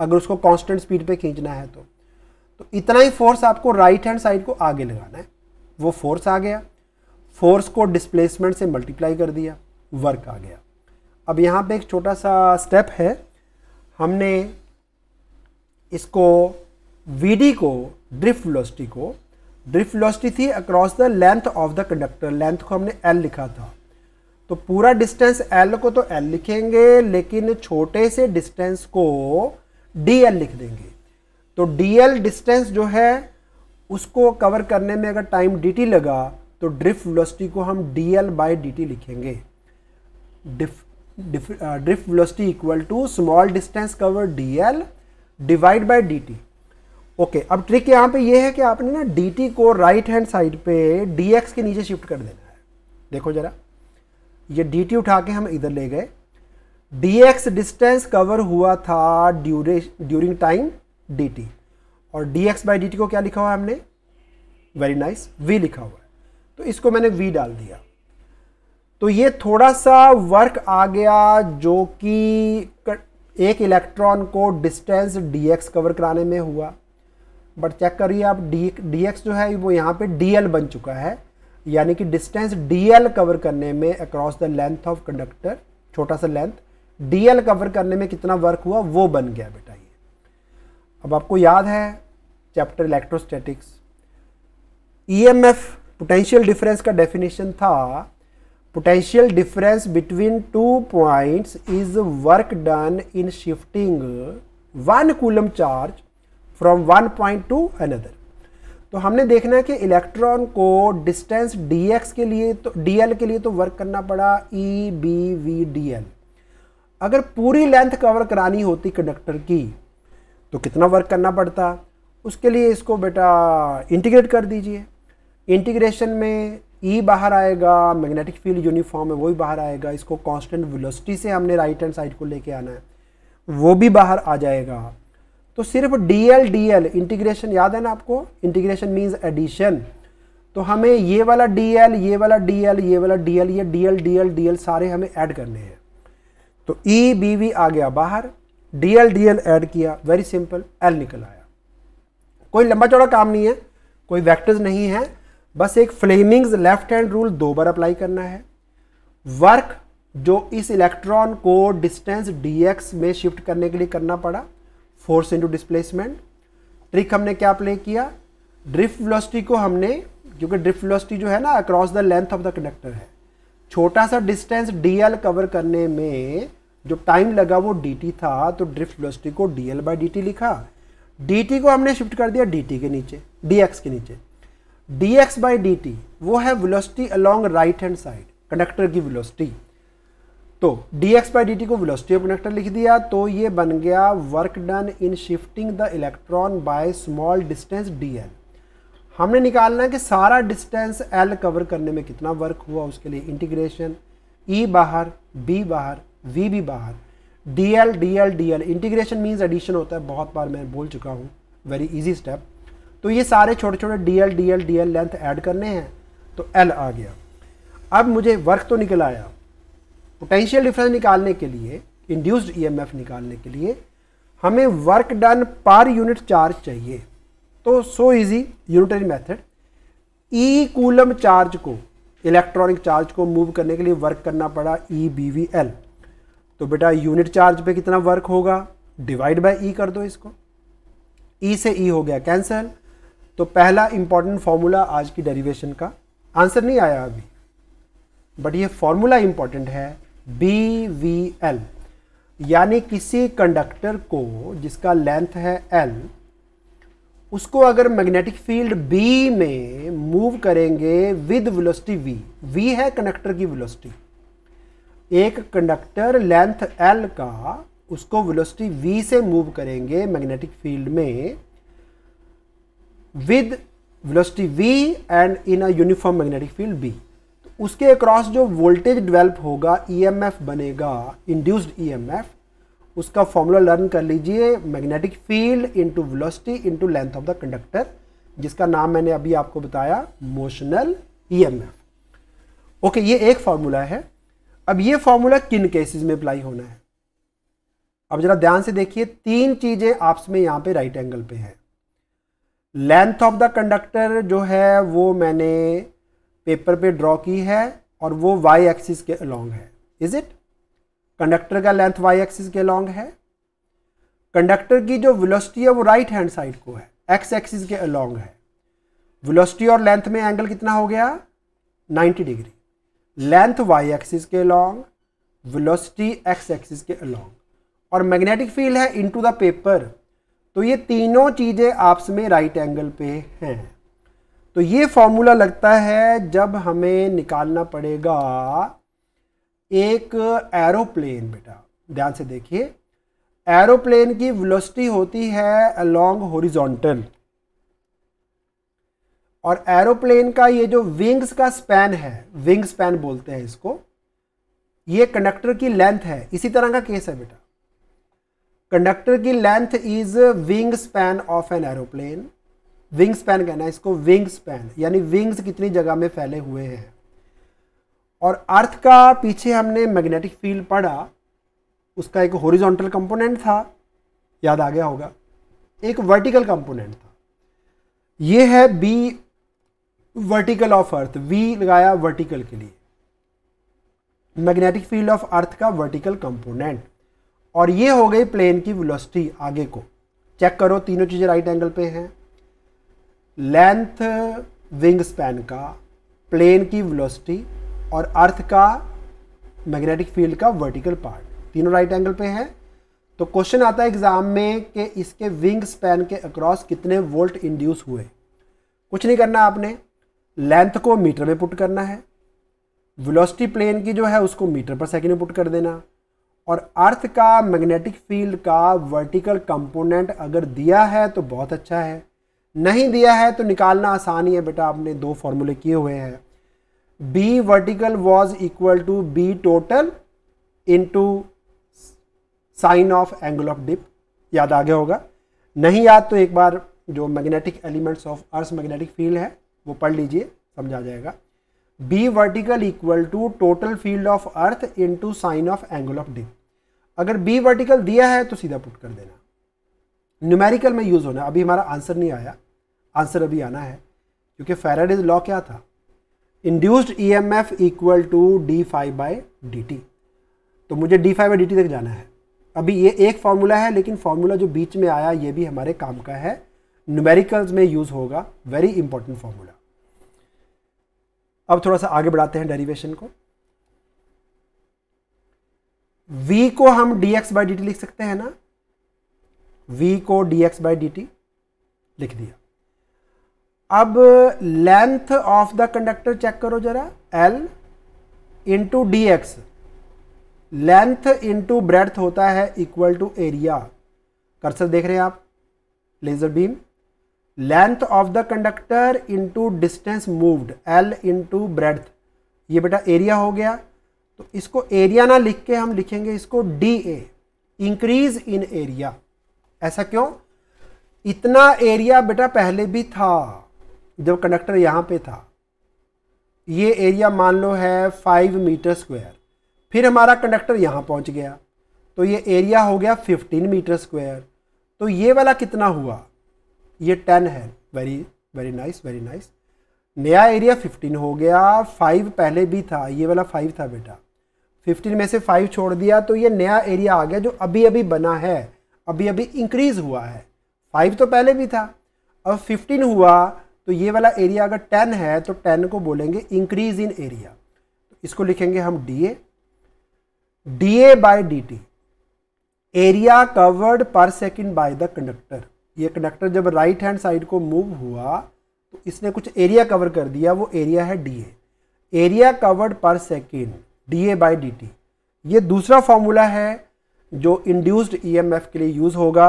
अगर उसको कांस्टेंट स्पीड पे खींचना है तो। तो इतना ही फोर्स आपको राइट हैंड साइड को आगे लगाना है, वो फोर्स आ गया। फोर्स को डिस्प्लेसमेंट से मल्टीप्लाई कर दिया, वर्क आ गया। अब यहाँ पे एक छोटा सा स्टेप है। हमने इसको वीडी को, ड्रिफ्ट वेलोसिटी को, ड्रिफ्ट वेलोसिटी थी across the length of the conductor length को हमने एल लिखा था। तो पूरा डिस्टेंस एल को तो एल लिखेंगे, लेकिन छोटे से डिस्टेंस को डी एल लिख देंगे। तो डी एल डिस्टेंस जो है, उसको कवर करने में अगर टाइम डी टी लगा तो ड्रिफ्ट वेलोसिटी को हम D L by D T लिखेंगे drift velocity equal to small distance cover D L divide by D T okay अब ट्रिक यहाँ पे ये है कि आपने ना डी टी को राइट हैंड साइड पे डी एक्स के नीचे शिफ्ट कर देना है। देखो जरा, ये डी टी उठा के हम इधर ले गए। डी एक्स डिस्टेंस कवर हुआ था ड्यूरे ड्यूरिंग टाइम डी टी और D X by D T को क्या लिखा हुआ है हमने? वेरी नाइस वी लिखा हुआ है। तो इसको मैंने वी डाल दिया। तो ये थोड़ा सा वर्क आ गया जो कि एक इलेक्ट्रॉन को डिस्टेंस एक्स कवर कराने में हुआ। बट चेक करिए आप डी एक्स जो है वो यहाँ पे एल बन चुका है। यानी कि डिस्टेंस एल कवर करने में across the length of conductor छोटा सा लेंथ एल कवर करने में कितना वर्क हुआ, वो बन गया बेटा ये। अब आपको याद है chapter electrostatics EMF potential difference का डेफिनेशन था potential difference between two points is work done in shifting one coulomb charge from one point to another तो हमने देखना है कि इलेक्ट्रॉन को डिस्टेंस dx के लिए तो dl के लिए तो वर्क करना पड़ा E B V D L अगर पूरी लेंथ कवर करानी होती कंडक्टर की तो कितना वर्क करना पड़ता? उसके लिए इसको बेटा इंटीग्रेट कर दीजिए। इंटीग्रेशन में ई e बाहर आएगा मैग्नेटिक फ़ील्ड यूनिफॉर्म है वो भी बाहर आएगा, इसको कांस्टेंट वेलोसिटी से हमने राइट हैंड साइड को लेके आना है, वो भी बाहर आ जाएगा। तो सिर्फ़ D L D L integration याद है ना आपको? इंटीग्रेशन मीन्स एडिशन तो हमें ये वाला डी एल ये वाला डी एल ये वाला डी एल ये D L D L D L सारे हमें ऐड करने हैं। तो ई बी वी आ गया बाहर D L D L add किया वेरी सिंपल एल निकल आया। कोई लंबा चौड़ा काम नहीं है, कोई वैक्टर्स नहीं है बस एक फ्लेमिंग्स लेफ़्ट हैंड रूल दो बार अप्लाई करना है। वर्क जो इस इलेक्ट्रॉन को डिस्टेंस डीएक्स में शिफ्ट करने के लिए करना पड़ा, फोर्स इनटू डिस्प्लेसमेंट। ट्रिक हमने क्या अप्लाई किया? ड्रिफ्ट वेलोसिटी को हमने, क्योंकि ड्रिफ्ट वेलोसिटी जो है ना across the length of the conductor है। छोटा सा डिस्टेंस डी कवर करने में जो टाइम लगा वो डी था तो ड्रिफ्ट वेलोसिटी को एल बाई डी लिखा। डी को हमने शिफ्ट कर दिया डी के नीचे डी के नीचे। D X by D T वो है velocity along right hand side conductor की वेलोसिटी तो D X by D T को वेलोसिटी ऑफ़ कंडक्टर लिख दिया तो ये बन गया work done in shifting the electron by small distance D L हमने निकालना है कि सारा डिस्टेंस एल कवर करने में कितना वर्क हुआ, उसके लिए इंटीग्रेशन ई e बाहर बी बाहर वी भी बाहर। D L D L D L integration means addition होता है, बहुत बार मैं बोल चुका हूँ वेरी इजी स्टेप तो ये सारे छोटे छोटे D L D L D L length add करने हैं तो एल आ गया। अब मुझे वर्क तो निकल आया। पोटेंशियल डिफरेंस निकालने के लिए इंड्यूस्ड ईएमएफ निकालने के लिए, हमें वर्क डन पर यूनिट चार्ज चाहिए। तो so easy unitary method E coulomb charge को इलेक्ट्रॉनिक चार्ज को मूव करने के लिए वर्क करना पड़ा ई बी वी एल तो बेटा यूनिट चार्ज पे कितना वर्क होगा? डिवाइड बाय ई कर दो इसको। ई e से ई e हो गया कैंसल तो पहला इंपॉर्टेंट फॉर्मूला आज की डेरिवेशन का आंसर नहीं आया अभी। बट ये फॉर्मूला इंपॉर्टेंट है बी वी एल यानी किसी कंडक्टर को जिसका लेंथ है एल उसको अगर मैग्नेटिक फ़ील्ड बी में मूव करेंगे विद वेलोसिटी वी वी है कंडक्टर की वेलोसिटी एक कंडक्टर लेंथ एल का, उसको वेलोसिटी वी से मूव करेंगे मैग्नेटिक फ़ील्ड में with velocity v and in a uniform magnetic field b. तो उसके अक्रॉस जो वोल्टेज डेवलप होगा ईएमएफ e बनेगा इंड्यूस्ड ईएमएफ उसका फॉर्मूला लर्न कर लीजिए magnetic field into velocity into length of the conductor जिसका नाम मैंने अभी आपको बताया मोशनल ईएमएफ ओके ये एक फॉर्मूला है। अब ये फॉर्मूला किन केसेस में अप्लाई होना है? अब जरा ध्यान से देखिए, तीन चीज़ें आपस में यहाँ पे राइट एंगल पे है। लेंथ ऑफ़ द कंडक्टर जो है, वो मैंने पेपर पे ड्रॉ की है और वो वाई एक्सिस के अलोंग है। इज़ इट कंडक्टर का लेंथ वाई एक्सिस के अलोंग है। कंडक्टर की जो वेलोसिटी है, वो राइट हैंड साइड को है। एक्स एक्सिस के अलोंग है। वेलोसिटी और लेंथ में एंगल कितना हो गया? 90 डिग्री लेंथ वाई एक्सिस के अलोंग वेलोसिटी एक्स एक्सिस के अलोंग और मैग्नेटिक फ़ील्ड है इनटू द पेपर तो ये तीनों चीज़ें आपस में राइट एंगल पे हैं। तो ये फॉर्मूला लगता है जब हमें निकालना पड़ेगा एक एरोप्लेन बेटा। ध्यान से देखिए। एरोप्लेन की वेलोसिटी होती है अलोंग हॉरिजॉन्टल और एरोप्लेन का ये जो विंग्स का स्पैन है विंग स्पैन बोलते हैं इसको, ये कंडक्टर की लेंथ है। इसी तरह का केस है, बेटा। कंडक्टर की length is wing span of an aeroplane. Wing span कहना है इसको विंग स्पैन यानी विंग्स कितनी जगह में फैले हुए हैं। और अर्थ का पीछे हमने मैग्नेटिक फ़ील्ड पढ़ा, उसका एक हॉरिजॉन्टल कंपोनेंट था, याद आ गया होगा। एक वर्टिकल कंपोनेंट था। ये है B, vertical of earth, V लगाया वर्टिकल के लिए। मैग्नेटिक फ़ील्ड ऑफ़ अर्थ का वर्टिकल कंपोनेंट। और ये हो गई प्लेन की वेलोसिटी आगे को। चेक करो, तीनों चीज़ें राइट एंगल पे हैं। लेंथ विंग स्पैन का प्लेन की वेलोसिटी और अर्थ का मैग्नेटिक फ़ील्ड का वर्टिकल पार्ट तीनों राइट एंगल पे हैं। तो क्वेश्चन आता है एग्ज़ाम में कि इसके विंग स्पैन के अक्रॉस कितने वोल्ट इंड्यूस हुए। कुछ नहीं करना आपने। लेंथ को मीटर में पुट करना है। वेलोसिटी प्लेन की जो है उसको मीटर पर सेकेंड में पुट कर देना। और अर्थ का मैग्नेटिक फ़ील्ड का वर्टिकल कंपोनेंट अगर दिया है तो बहुत अच्छा है। नहीं दिया है तो निकालना आसान ही है बेटा, आपने दो फॉर्मूले किए हुए हैं। B vertical was equal to B total into sine of angle of dip याद आ गया होगा। नहीं याद तो एक बार जो magnetic elements of earth magnetic field है, वो पढ़ लीजिए, समझा जाएगा। B vertical equal to total field of earth into sine of angle of dip अगर बी वर्टिकल दिया है तो सीधा पुट कर देना। न्यूमेरिकल में यूज़ होना। अभी हमारा आंसर नहीं आया। आंसर अभी आना है। क्योंकि फेराडेज लॉ क्या था? Induced E M F equal to D phi by D T तो मुझे D phi by D T तक जाना है। अभी ये एक फार्मूला है, लेकिन फार्मूला जो बीच में आया, ये भी हमारे काम का है। न्यूमेरिकल्स में यूज़ होगा। वेरी इंपॉर्टेंट फार्मूला अब थोड़ा सा आगे बढ़ाते हैं डेरिवेशन को। V को हम dx बाई डी लिख सकते हैं ना? V को dx बाई डी लिख दिया। अब length of the conductor check करो जरा। L into D X length into breadth होता है इक्वल टू एरिया कर्सर देख रहे हैं आप? Laser beam length of the conductor into distance moved L into breadth ये बेटा एरिया हो गया। तो इसको एरिया ना लिख के हम लिखेंगे इसको D A increase in area ऐसा क्यों? इतना एरिया बेटा पहले भी था, जब कंडक्टर यहाँ पे था। ये एरिया मान लो है फाइव मीटर स्क्वायर फिर हमारा कंडक्टर यहाँ पहुँच गया। तो ये एरिया हो गया फिफ्टीन मीटर स्क्वायर तो ये वाला कितना हुआ? ये टेन है very very nice very nice नया एरिया 15 हो गया फाइव पहले भी था, ये वाला फाइव था बेटा। 15 में से फाइव छोड़ दिया तो ये नया एरिया आ गया जो अभी अभी बना है अभी अभी इंक्रीज हुआ है। फाइव तो पहले भी था। अब 15 हुआ तो ये वाला एरिया अगर 10 है तो 10 को बोलेंगे इंक्रीज इन एरिया इसको लिखेंगे हम D A D A by D T area covered per second by the conductor ये कंडक्टर जब राइट हैंड साइड को मूव हुआ तो इसने कुछ एरिया कवर कर दिया, वो एरिया है D A area covered per second D A by D T ये दूसरा फॉर्मूला है जो इंड्यूस्ड ईएमएफ के लिए यूज़ होगा।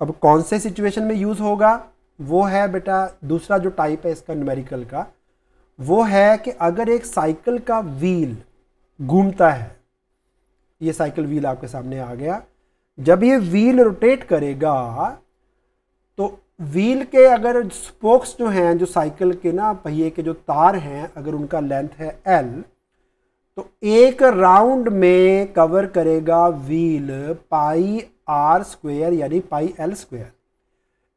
अब कौन से सिचुएशन में यूज़ होगा? वो है बेटा, दूसरा जो टाइप है इसका न्यूमेरिकल का, वो है कि अगर एक साइकिल का व्हील घूमता है, ये साइकिल व्हील आपके सामने आ गया। जब ये व्हील रोटेट करेगा तो व्हील के अगर स्पोक्स जो हैं, जो साइकिल के ना पहिए के जो तार हैं, अगर उनका लेंथ है एल तो एक राउंड में कवर करेगा व्हील पाई आर स्क्वेयर यानी पाई एल स्क्वेयर।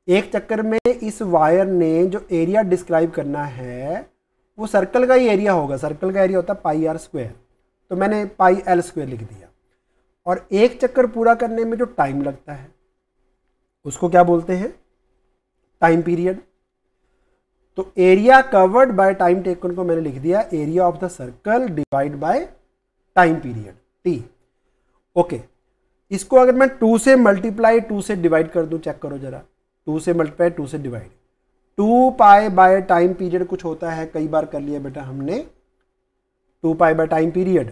एक चक्कर में इस वायर ने जो एरिया डिस्क्राइब करना है, वो सर्कल का ही एरिया होगा। सर्कल का एरिया होता है पाई आर स्क्वेयर। तो मैंने पाई एल स्क्वेयर लिख दिया। और एक चक्कर पूरा करने में जो टाइम लगता है, उसको क्या बोलते हैं? टाइम पीरियड तो area covered by time taken को मैंने लिख दिया area of the circle divide by time period T okay इसको अगर मैं टू से मल्टीप्लाई टू से डिवाइड कर दूँ चेक करो जरा। टू से मल्टीप्लाई टू से divide two pi by time period कुछ होता है, कई बार कर लिया बेटा हमने। Two pi by time period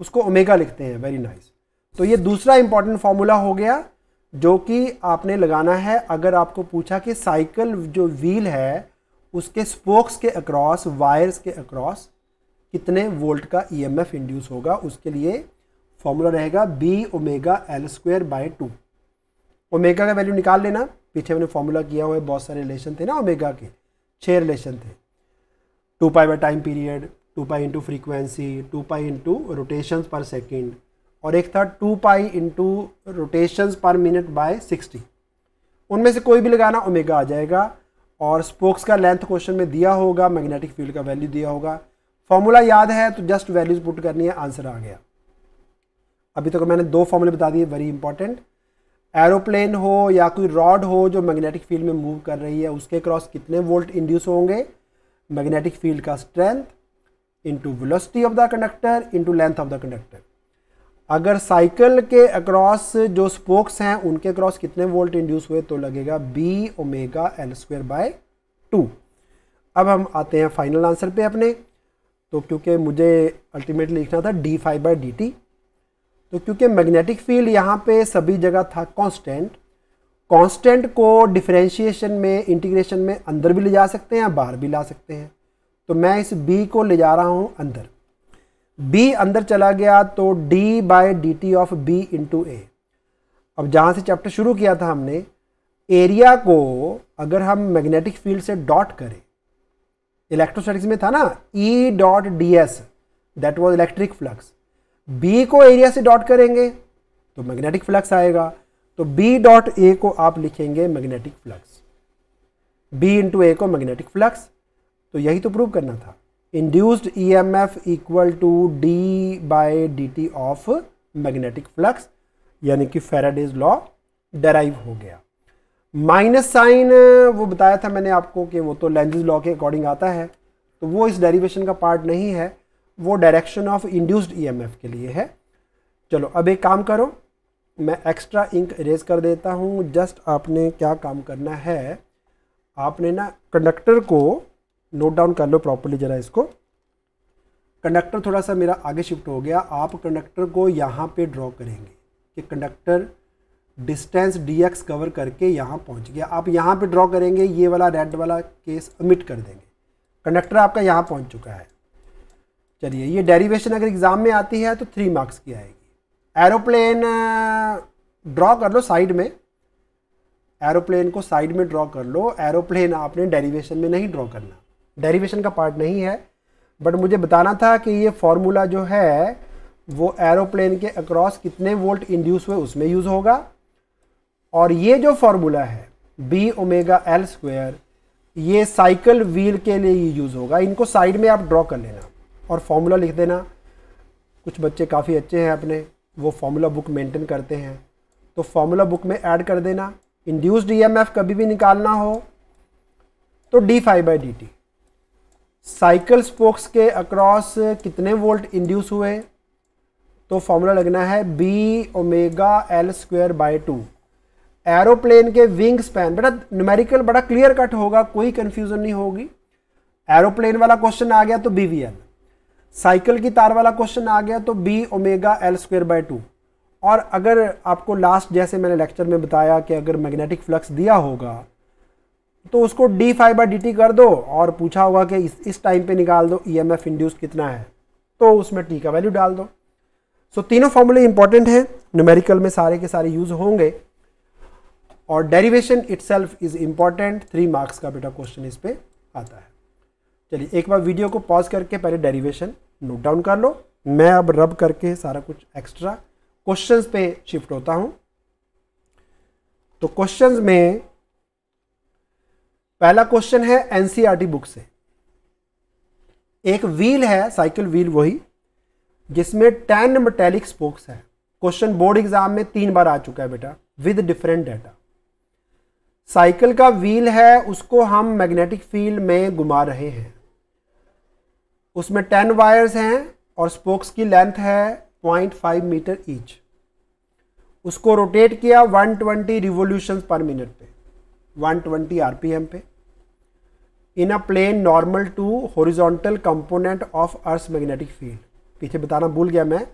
उसको ओमेगा लिखते हैं वेरी नाइस तो ये दूसरा इंपॉर्टेंट फॉर्मूला हो गया। जो कि आपने लगाना है, अगर आपको पूछा कि साइकिल जो व्हील है, उसके स्पोक्स के अक्रॉस, वायर्स के अक्रॉस, कितने वोल्ट का ईएमएफ इंड्यूस होगा, उसके लिए फॉर्मूला रहेगा B omega L square by two omega का वैल्यू निकाल लेना। पीछे मैंने फॉर्मूला किया हुआ है, बहुत सारे रिलेशन थे ना ओमेगा के। छः रिलेशन थे। Two pi by time period two pi into frequency two pi into rotation per second और एक था two pi into rotation per minute by sixty. उनमें से कोई भी लगाना ओमेगा आ जाएगा और स्पोक्स का लेंथ क्वेश्चन में दिया होगा, मैग्नेटिक फ़ील्ड का वैल्यू दिया होगा। फॉर्मूला याद है तो जस्ट वैल्यूज़ पुट करनी है, आंसर आ गया। अभी तक तो मैंने दो फॉर्मूले बता दिए वेरी इंपॉर्टेंट एरोप्लेन हो या कोई रॉड हो जो मैग्नेटिक फ़ील्ड में मूव कर रही है, उसके क्रॉस कितने वोल्ट इंड्यूस होंगे? मैग्नेटिक फ़ील्ड का strength into velocity of the conductor into length of the conductor अगर साइकिल के अक्रॉस जो स्पोक्स हैं, उनके अक्रॉस कितने वोल्ट इंड्यूस हुए तो लगेगा B omega L square by two अब हम आते हैं फाइनल आंसर पे अपने। तो क्योंकि मुझे अल्टीमेटली लिखना था D phi by D T तो क्योंकि मैग्नेटिक फ़ील्ड यहाँ पे सभी जगह था कांस्टेंट कांस्टेंट को डिफरेंशिएशन में इंटीग्रेशन में अंदर भी ले जा सकते हैं, बाहर भी ला सकते हैं। तो मैं इस बी को ले जा रहा हूँ अंदर। बी अंदर चला गया तो D by D T of B into A अब जहाँ से चैप्टर शुरू किया था हमने एरिया को अगर हम मैग्नेटिक फ़ील्ड से डॉट करें इलेक्ट्रोस्टैटिक्स में था ना E dot D S that was electric flux B को एरिया से डॉट करेंगे तो मैग्नेटिक फ्लक्स आएगा. तो बी डॉट ए को आप लिखेंगे magnetic flux B into A को मैग्नेटिक फ्लक्स तो यही तो प्रूव करना था. Induced E M F equal to D by D T of magnetic flux यानी कि फेराडेज लॉ डराइव हो गया। माइनस साइन वो बताया था मैंने आपको कि वो तो लेंजेज लॉ के अकॉर्डिंग आता है तो वो इस डेरिवेशन का पार्ट नहीं है, वो डायरेक्शन ऑफ़ इंड्यूस्ड ईएमएफ के लिए है। चलो, अब एक काम करो, मैं एक्स्ट्रा इंक इरेज कर देता हूँ जस्ट आपने क्या काम करना है, आपने ना कंडक्टर को नोट डाउन कर लो प्रॉपरली ज़रा इसको। कंडक्टर थोड़ा सा मेरा आगे शिफ्ट हो गया। आप कंडक्टर को यहाँ पे ड्रॉ करेंगे कि conductor distance D X cover करके यहाँ पहुँच गया। आप यहाँ पे ड्रॉ करेंगे, ये वाला रेड वाला केस अमिट कर देंगे। कंडक्टर आपका यहाँ पहुँच चुका है। चलिए, ये डेरिवेशन अगर एग्ज़ाम में आती है तो थ्री मार्क्स की आएगी। एरोप्लेन ड्रॉ कर लो साइड में। एरोप्लेन को साइड में ड्रॉ कर लो। एरोप्लेन आपने डेरिवेशन में नहीं ड्रॉ करना। डेरिवेशन का पार्ट नहीं है बट मुझे बताना था कि ये फॉर्मूला जो है, वो एरोप्लेन के अक्रॉस कितने वोल्ट इंड्यूस हुए उसमें यूज़ होगा। और ये जो फॉर्मूला है बी ओमेगा एल स्क्वेयर ये साइकिल व्हील के लिए यूज़ होगा। इनको साइड में आप ड्रॉ कर लेना और फॉर्मूला लिख देना। कुछ बच्चे काफ़ी अच्छे हैं अपने, वो फार्मूला बुक मेंटेन करते हैं। तो फार्मूला बुक में ऐड कर देना। इंड्यूस्ड ईएमएफ कभी भी निकालना हो तो D five by D T cycle spokes के अक्रॉस कितने वोल्ट इंड्यूस हुए? तो फॉर्मूला लगना है B omega L square by two. Aeroplane के विंग स्पैन, बेटा न्यूमेरिकल बड़ा क्लियर कट होगा, कोई कंफ्यूजन नहीं होगी। एरोप्लेन वाला क्वेश्चन आ गया तो बी वी एल साइकिल की तार वाला क्वेश्चन आ गया तो B omega L square by two. और अगर आपको लास्ट जैसे मैंने लेक्चर में बताया कि अगर मैग्नेटिक फ्लक्स दिया होगा तो उसको D five by D T कर दो और पूछा होगा कि इस इस टाइम पे निकाल दो ई एम एफ़ इंड्यूस कितना है। तो उसमें टी का वैल्यू डाल दो। सो so, तीनों फॉर्मूले इंपॉर्टेंट हैं। न्यूमेरिकल में सारे के सारे यूज़ होंगे। और derivation itself is important three marks का बेटा क्वेश्चन इस पर आता है। चलिए एक बार वीडियो को पॉज करके पहले डेरिवेशन नोट डाउन कर लो। मैं अब रब करके सारा कुछ एक्स्ट्रा क्वेश्चंस पे शिफ्ट होता हूँ। तो क्वेश्चंस में पहला क्वेश्चन है एनसीईआरटी बुक से। एक व्हील है साइकिल व्हील वही, जिसमें टेन मेटेलिक स्पोक्स है। क्वेश्चन बोर्ड एग्ज़ाम में तीन बार आ चुका है बेटा विद डिफरेंट डाटा साइकिल का व्हील है, उसको हम मैग्नेटिक फ़ील्ड में घुमा रहे हैं। उसमें टेन वायर्स हैं और स्पोक्स की लेंथ है पॉइंट फाइव मीटर ईच उसको रोटेट किया 120 रिवोल्यूशन पर मिनट पे। 120 आरपीएम पे in a plane normal to horizontal component of earth magnetic field पीछे बताना भूल गया मैं।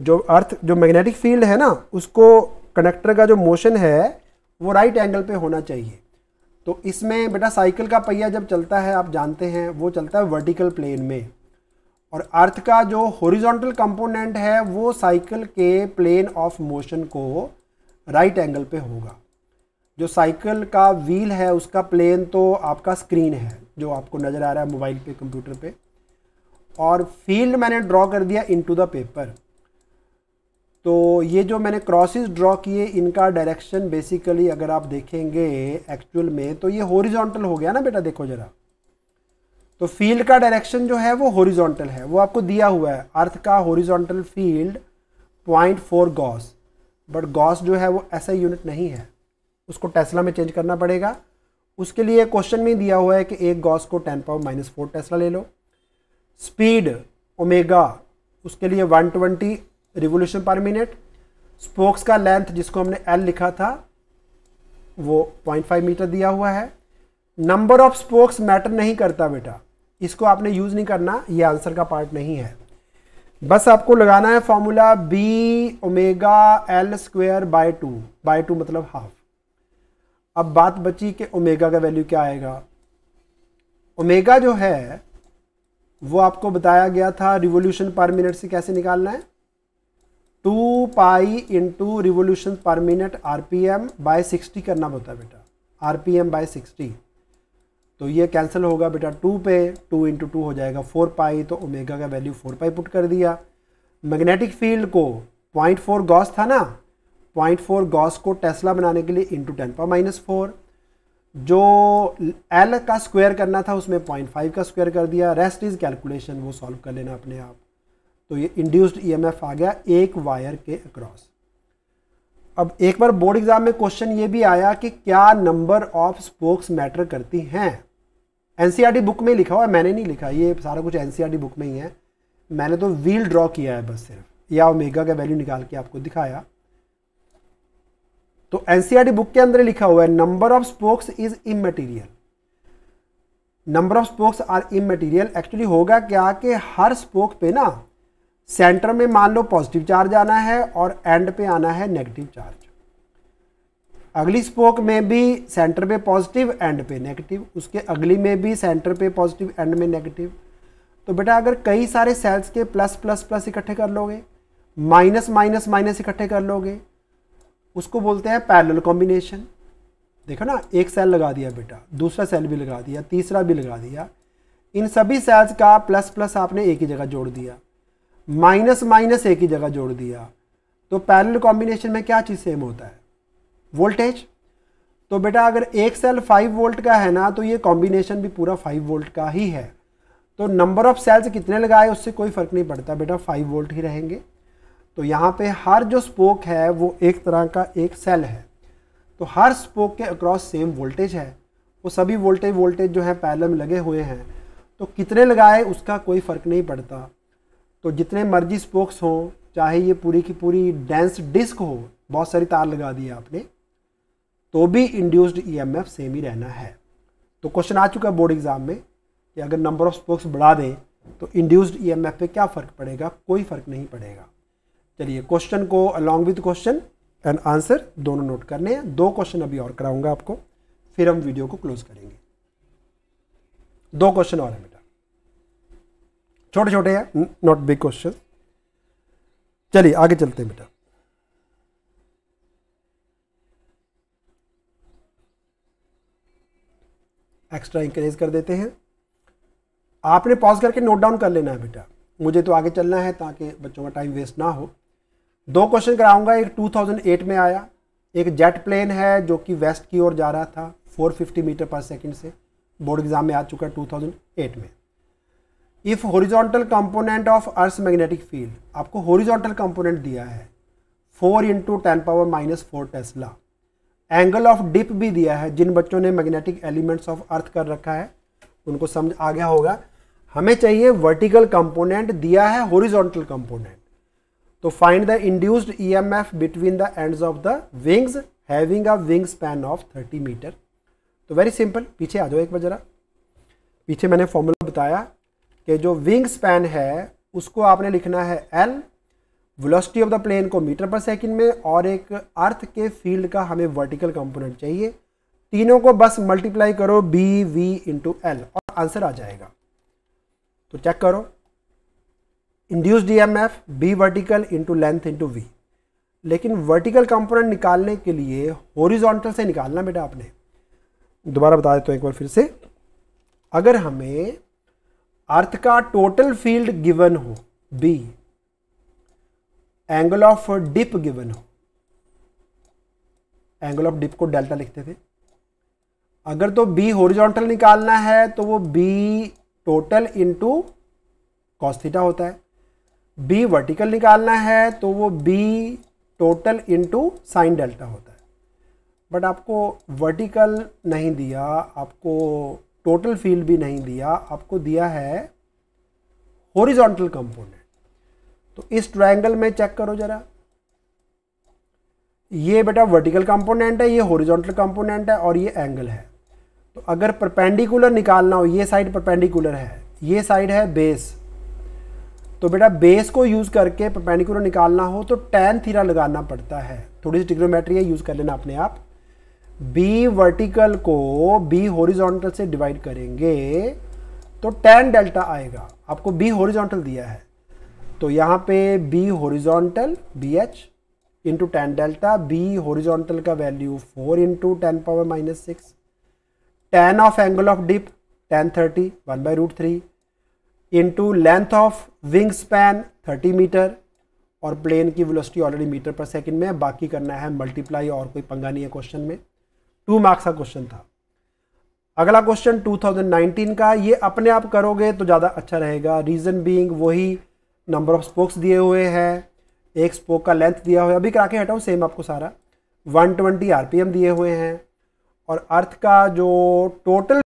जो अर्थ जो मैग्नेटिक फ़ील्ड है ना, उसको कनेक्टर का जो मोशन है, वो राइट एंगल पे होना चाहिए। तो इसमें बेटा साइकिल का पहिया जब चलता है, आप जानते हैं, वो चलता है वर्टिकल प्लेन में। और अर्थ का जो हॉरिजॉन्टल कंपोनेंट है, वो साइकिल के प्लेन ऑफ़ मोशन को राइट एंगल पे होगा। जो साइकिल का व्हील है, उसका प्लेन तो आपका स्क्रीन है, जो आपको नज़र आ रहा है मोबाइल पे, कंप्यूटर पे। और फ़ील्ड मैंने ड्रॉ कर दिया इनटू द पेपर तो ये जो मैंने क्रॉसेस ड्रॉ किए, इनका डायरेक्शन बेसिकली अगर आप देखेंगे एक्चुअल में तो ये हॉरिजॉन्टल हो गया ना बेटा, देखो ज़रा। तो फ़ील्ड का डायरेक्शन जो है, वो हॉरिजॉन्टल है, वो आपको दिया हुआ है। अर्थ का horizontal field point four gauss but gauss जो है, वो ऐसा यूनिट नहीं है। उसको टेस्ला में चेंज करना पड़ेगा। उसके लिए क्वेश्चन में दिया हुआ है कि एक गॉस को ten power minus four tesla ले लो। स्पीड ओमेगा उसके लिए 120 रिवोल्यूशन पर मिनट स्पोक्स का लेंथ जिसको हमने एल लिखा था, वो 0.5 मीटर दिया हुआ है। नंबर ऑफ़ स्पोक्स मैटर नहीं करता बेटा। इसको आपने यूज़ नहीं करना, ये आंसर का पार्ट नहीं है। बस आपको लगाना है formula B omega L square by two by two मतलब हाफ़ अब बात बची कि ओमेगा का वैल्यू क्या आएगा। ओमेगा जो है, वो आपको बताया गया था रिवोल्यूशन पर मिनट से कैसे निकालना है। Two pi into revolution per minute R P M by sixty करना होता है बेटा। R P M by sixty. तो ये कैंसिल होगा बेटा टू पे, टू इंटू टू हो जाएगा फोर पाई तो ओमेगा का वैल्यू फोर पाई पुट कर दिया। मैग्नेटिक फ़ील्ड को पॉइंट फोर गॉस था ना पॉइंट फोर गॉस को टेस्ला बनाने के लिए इंटू टेन पर माइनस फोर जो एल का स्क्वायर करना था उसमें पॉइंट फाइव का स्क्वायर कर दिया। रेस्ट इज़ कैलकुलेशन वो सॉल्व कर लेना अपने आप। तो ये इंड्यूस्ड ईएमएफ आ गया एक वायर के अक्रॉस अब एक बार बोर्ड एग्ज़ाम में क्वेश्चन ये भी आया कि क्या नंबर ऑफ़ स्पोक्स मैटर करती हैं? एनसीईआरटी बुक में लिखा हुआ है, मैंने नहीं लिखा। ये सारा कुछ एनसीईआरटी बुक में ही है। मैंने तो व्हील ड्रॉ किया है बस सिर्फ़। या ओमेगा का वैल्यू निकाल के आपको दिखाया। तो एनसीआरटी बुक के अंदर लिखा हुआ है number of spokes is immaterial number of spokes are immaterial actually होगा क्या कि हर स्पोक पे ना सेंटर में मान लो पॉजिटिव चार्ज आना है और एंड पे आना है नेगेटिव चार्ज अगली स्पोक में भी सेंटर पे पॉजिटिव एंड पे नेगेटिव उसके अगली में भी सेंटर पे पॉजिटिव एंड में नेगेटिव तो बेटा अगर कई सारे सेल्स के प्लस प्लस प्लस इकट्ठे कर लोगे माइनस माइनस माइनस इकट्ठे कर लोगे उसको बोलते हैं पैरेलल कॉम्बिनेशन देखो ना, एक सेल लगा दिया बेटा, दूसरा सेल भी लगा दिया, तीसरा भी लगा दिया। इन सभी सेल्स का प्लस प्लस आपने एक ही जगह जोड़ दिया। माइनस माइनस एक ही जगह जोड़ दिया। तो पैरेलल कॉम्बिनेशन में क्या चीज़ सेम होता है? वोल्टेज तो बेटा, अगर एक सेल 5 वोल्ट का है ना तो ये कॉम्बिनेशन भी पूरा 5 वोल्ट का ही है। तो नंबर ऑफ़ सेल्स कितने लगाए, उससे कोई फ़र्क नहीं पड़ता। बेटा 5 वोल्ट ही रहेंगे। तो यहाँ पे हर जो स्पोक है, वो एक तरह का एक सेल है। तो हर स्पोक के अक्रॉस सेम वोल्टेज है। वो सभी वोल्टेज वोल्टेज जो है पैरेलल में लगे हुए हैं। तो कितने लगाए, उसका कोई फ़र्क नहीं पड़ता। तो जितने मर्ज़ी स्पोक्स हों, चाहे ये पूरी की पूरी डेंस डिस्क हो, बहुत सारी तार लगा दी है आपने तो भी इंड्यूस्ड ईएमएफ सेम ही रहना है। तो क्वेश्चन आ चुका है बोर्ड एग्ज़ाम में कि अगर नंबर ऑफ़ स्पोक्स बढ़ा दें तो इंड्यूस्ड ईएमएफ पे क्या फ़र्क पड़ेगा? कोई फ़र्क नहीं पड़ेगा। चलिए क्वेश्चन को along with question and answer दोनों नोट करने हैं। दो क्वेश्चन अभी और कराऊँगा आपको, फिर हम वीडियो को क्लोज करेंगे। दो क्वेश्चन और है बेटा। छोटे छोटे हैं नॉट बिग क्वेश्चन चलिए, आगे चलते हैं बेटा। एक्स्ट्रा इंकरेज कर देते हैं। आपने पॉज करके नोट डाउन कर लेना है बेटा। मुझे तो आगे चलना है ताकि बच्चों का टाइम वेस्ट ना हो। दो क्वेश्चन कराऊँगा, एक 2008 में आया, एक जेट प्लेन है जो कि वेस्ट की ओर जा रहा था 450 मीटर पर सेकंड से, बोर्ड एग्ज़ाम में आ चुका है 2008 में। If horizontal component of earth magnetic field आपको हॉरिजॉन्टल कंपोनेंट दिया है four into ten power minus four tesla angle of dip भी दिया है, जिन बच्चों ने मैग्नेटिक एलिमेंट्स ऑफ़ अर्थ कर रखा है, उनको समझ आ गया होगा। हमें चाहिए वर्टिकल कंपोनेंट दिया है हॉरिजॉन्टल कंपोनेंट तो find the induced EMF between the ends of the wings having a wing span of 30 metre तो वेरी सिंपल पीछे आ जाओ एक बार जरा। पीछे मैंने फॉर्मूला बताया कि जो विंग स्पैन है, उसको आपने लिखना है L velocity of the plane को मीटर पर सेकंड में, और एक अर्थ के फ़ील्ड का हमें वर्टिकल कंपोनेंट चाहिए। तीनों को बस मल्टीप्लाई करो बी वी इंटू एल और आंसर आ जाएगा। तो चेक करो। Induced EMF B vertical into length into V लेकिन वर्टिकल कंपोनेंट निकालने के लिए होरिजोंटल से निकालना बेटा आपने। दोबारा बता देता हूँ एक बार फिर से। अगर हमें अर्थ का टोटल फ़ील्ड गिवन हो B angle of dip given हो एंगल ऑफ़ डिप को डेल्टा लिखते थे अगर तो बी होरिजोंटल निकालना है तो वो बी टोटल इंटू कॉस्थीटा होता है। बी वर्टिकल निकालना है तो वो B total into sine delta होता है। बट आपको वर्टिकल नहीं दिया, आपको टोटल फ़ील्ड भी नहीं दिया, आपको दिया है होरिजॉन्टल कंपोनेंट तो इस ट्रायंगल में चेक करो जरा। ये बेटा वर्टिकल कंपोनेंट है, ये हॉरिजॉन्टल कंपोनेंट है और ये एंगल है। तो अगर परपेंडिकुलर निकालना हो, ये साइड परपेंडिकुलर है, ये साइड है बेस तो बेटा बेस को यूज़ करके परपेंडिकुलर निकालना हो तो टेन थीरा लगाना पड़ता है। थोड़ी सी टिग्नोमेट्री है यूज़ कर लेना अपने आप। बी वर्टिकल को बी होरिजोंटल से डिवाइड करेंगे तो टेन डेल्टा आएगा। आपको बी होरिजोंटल दिया है। तो यहाँ पे B horizontal B H into tan delta B horizontal का value four into ten power minus six tan of angle of dip tan thirty one by root three into length of wing span 30 metre और plane की velocity already metre per second में बाकी करना है multiply और कोई पंगा नहीं है क्वेश्चन में। टू मार्क्स का क्वेश्चन था। अगला क्वेश्चन 2019 का। ये अपने आप करोगे तो ज़्यादा अच्छा रहेगा। रीज़न बीइंग वही नंबर ऑफ़ स्पोक्स दिए हुए हैं। एक स्पोक का लेंथ दिया हुआ है। अभी करा के हटाओ सेम आपको सारा। 120 आरपीएम दिए हुए हैं। और अर्थ का जो टोटल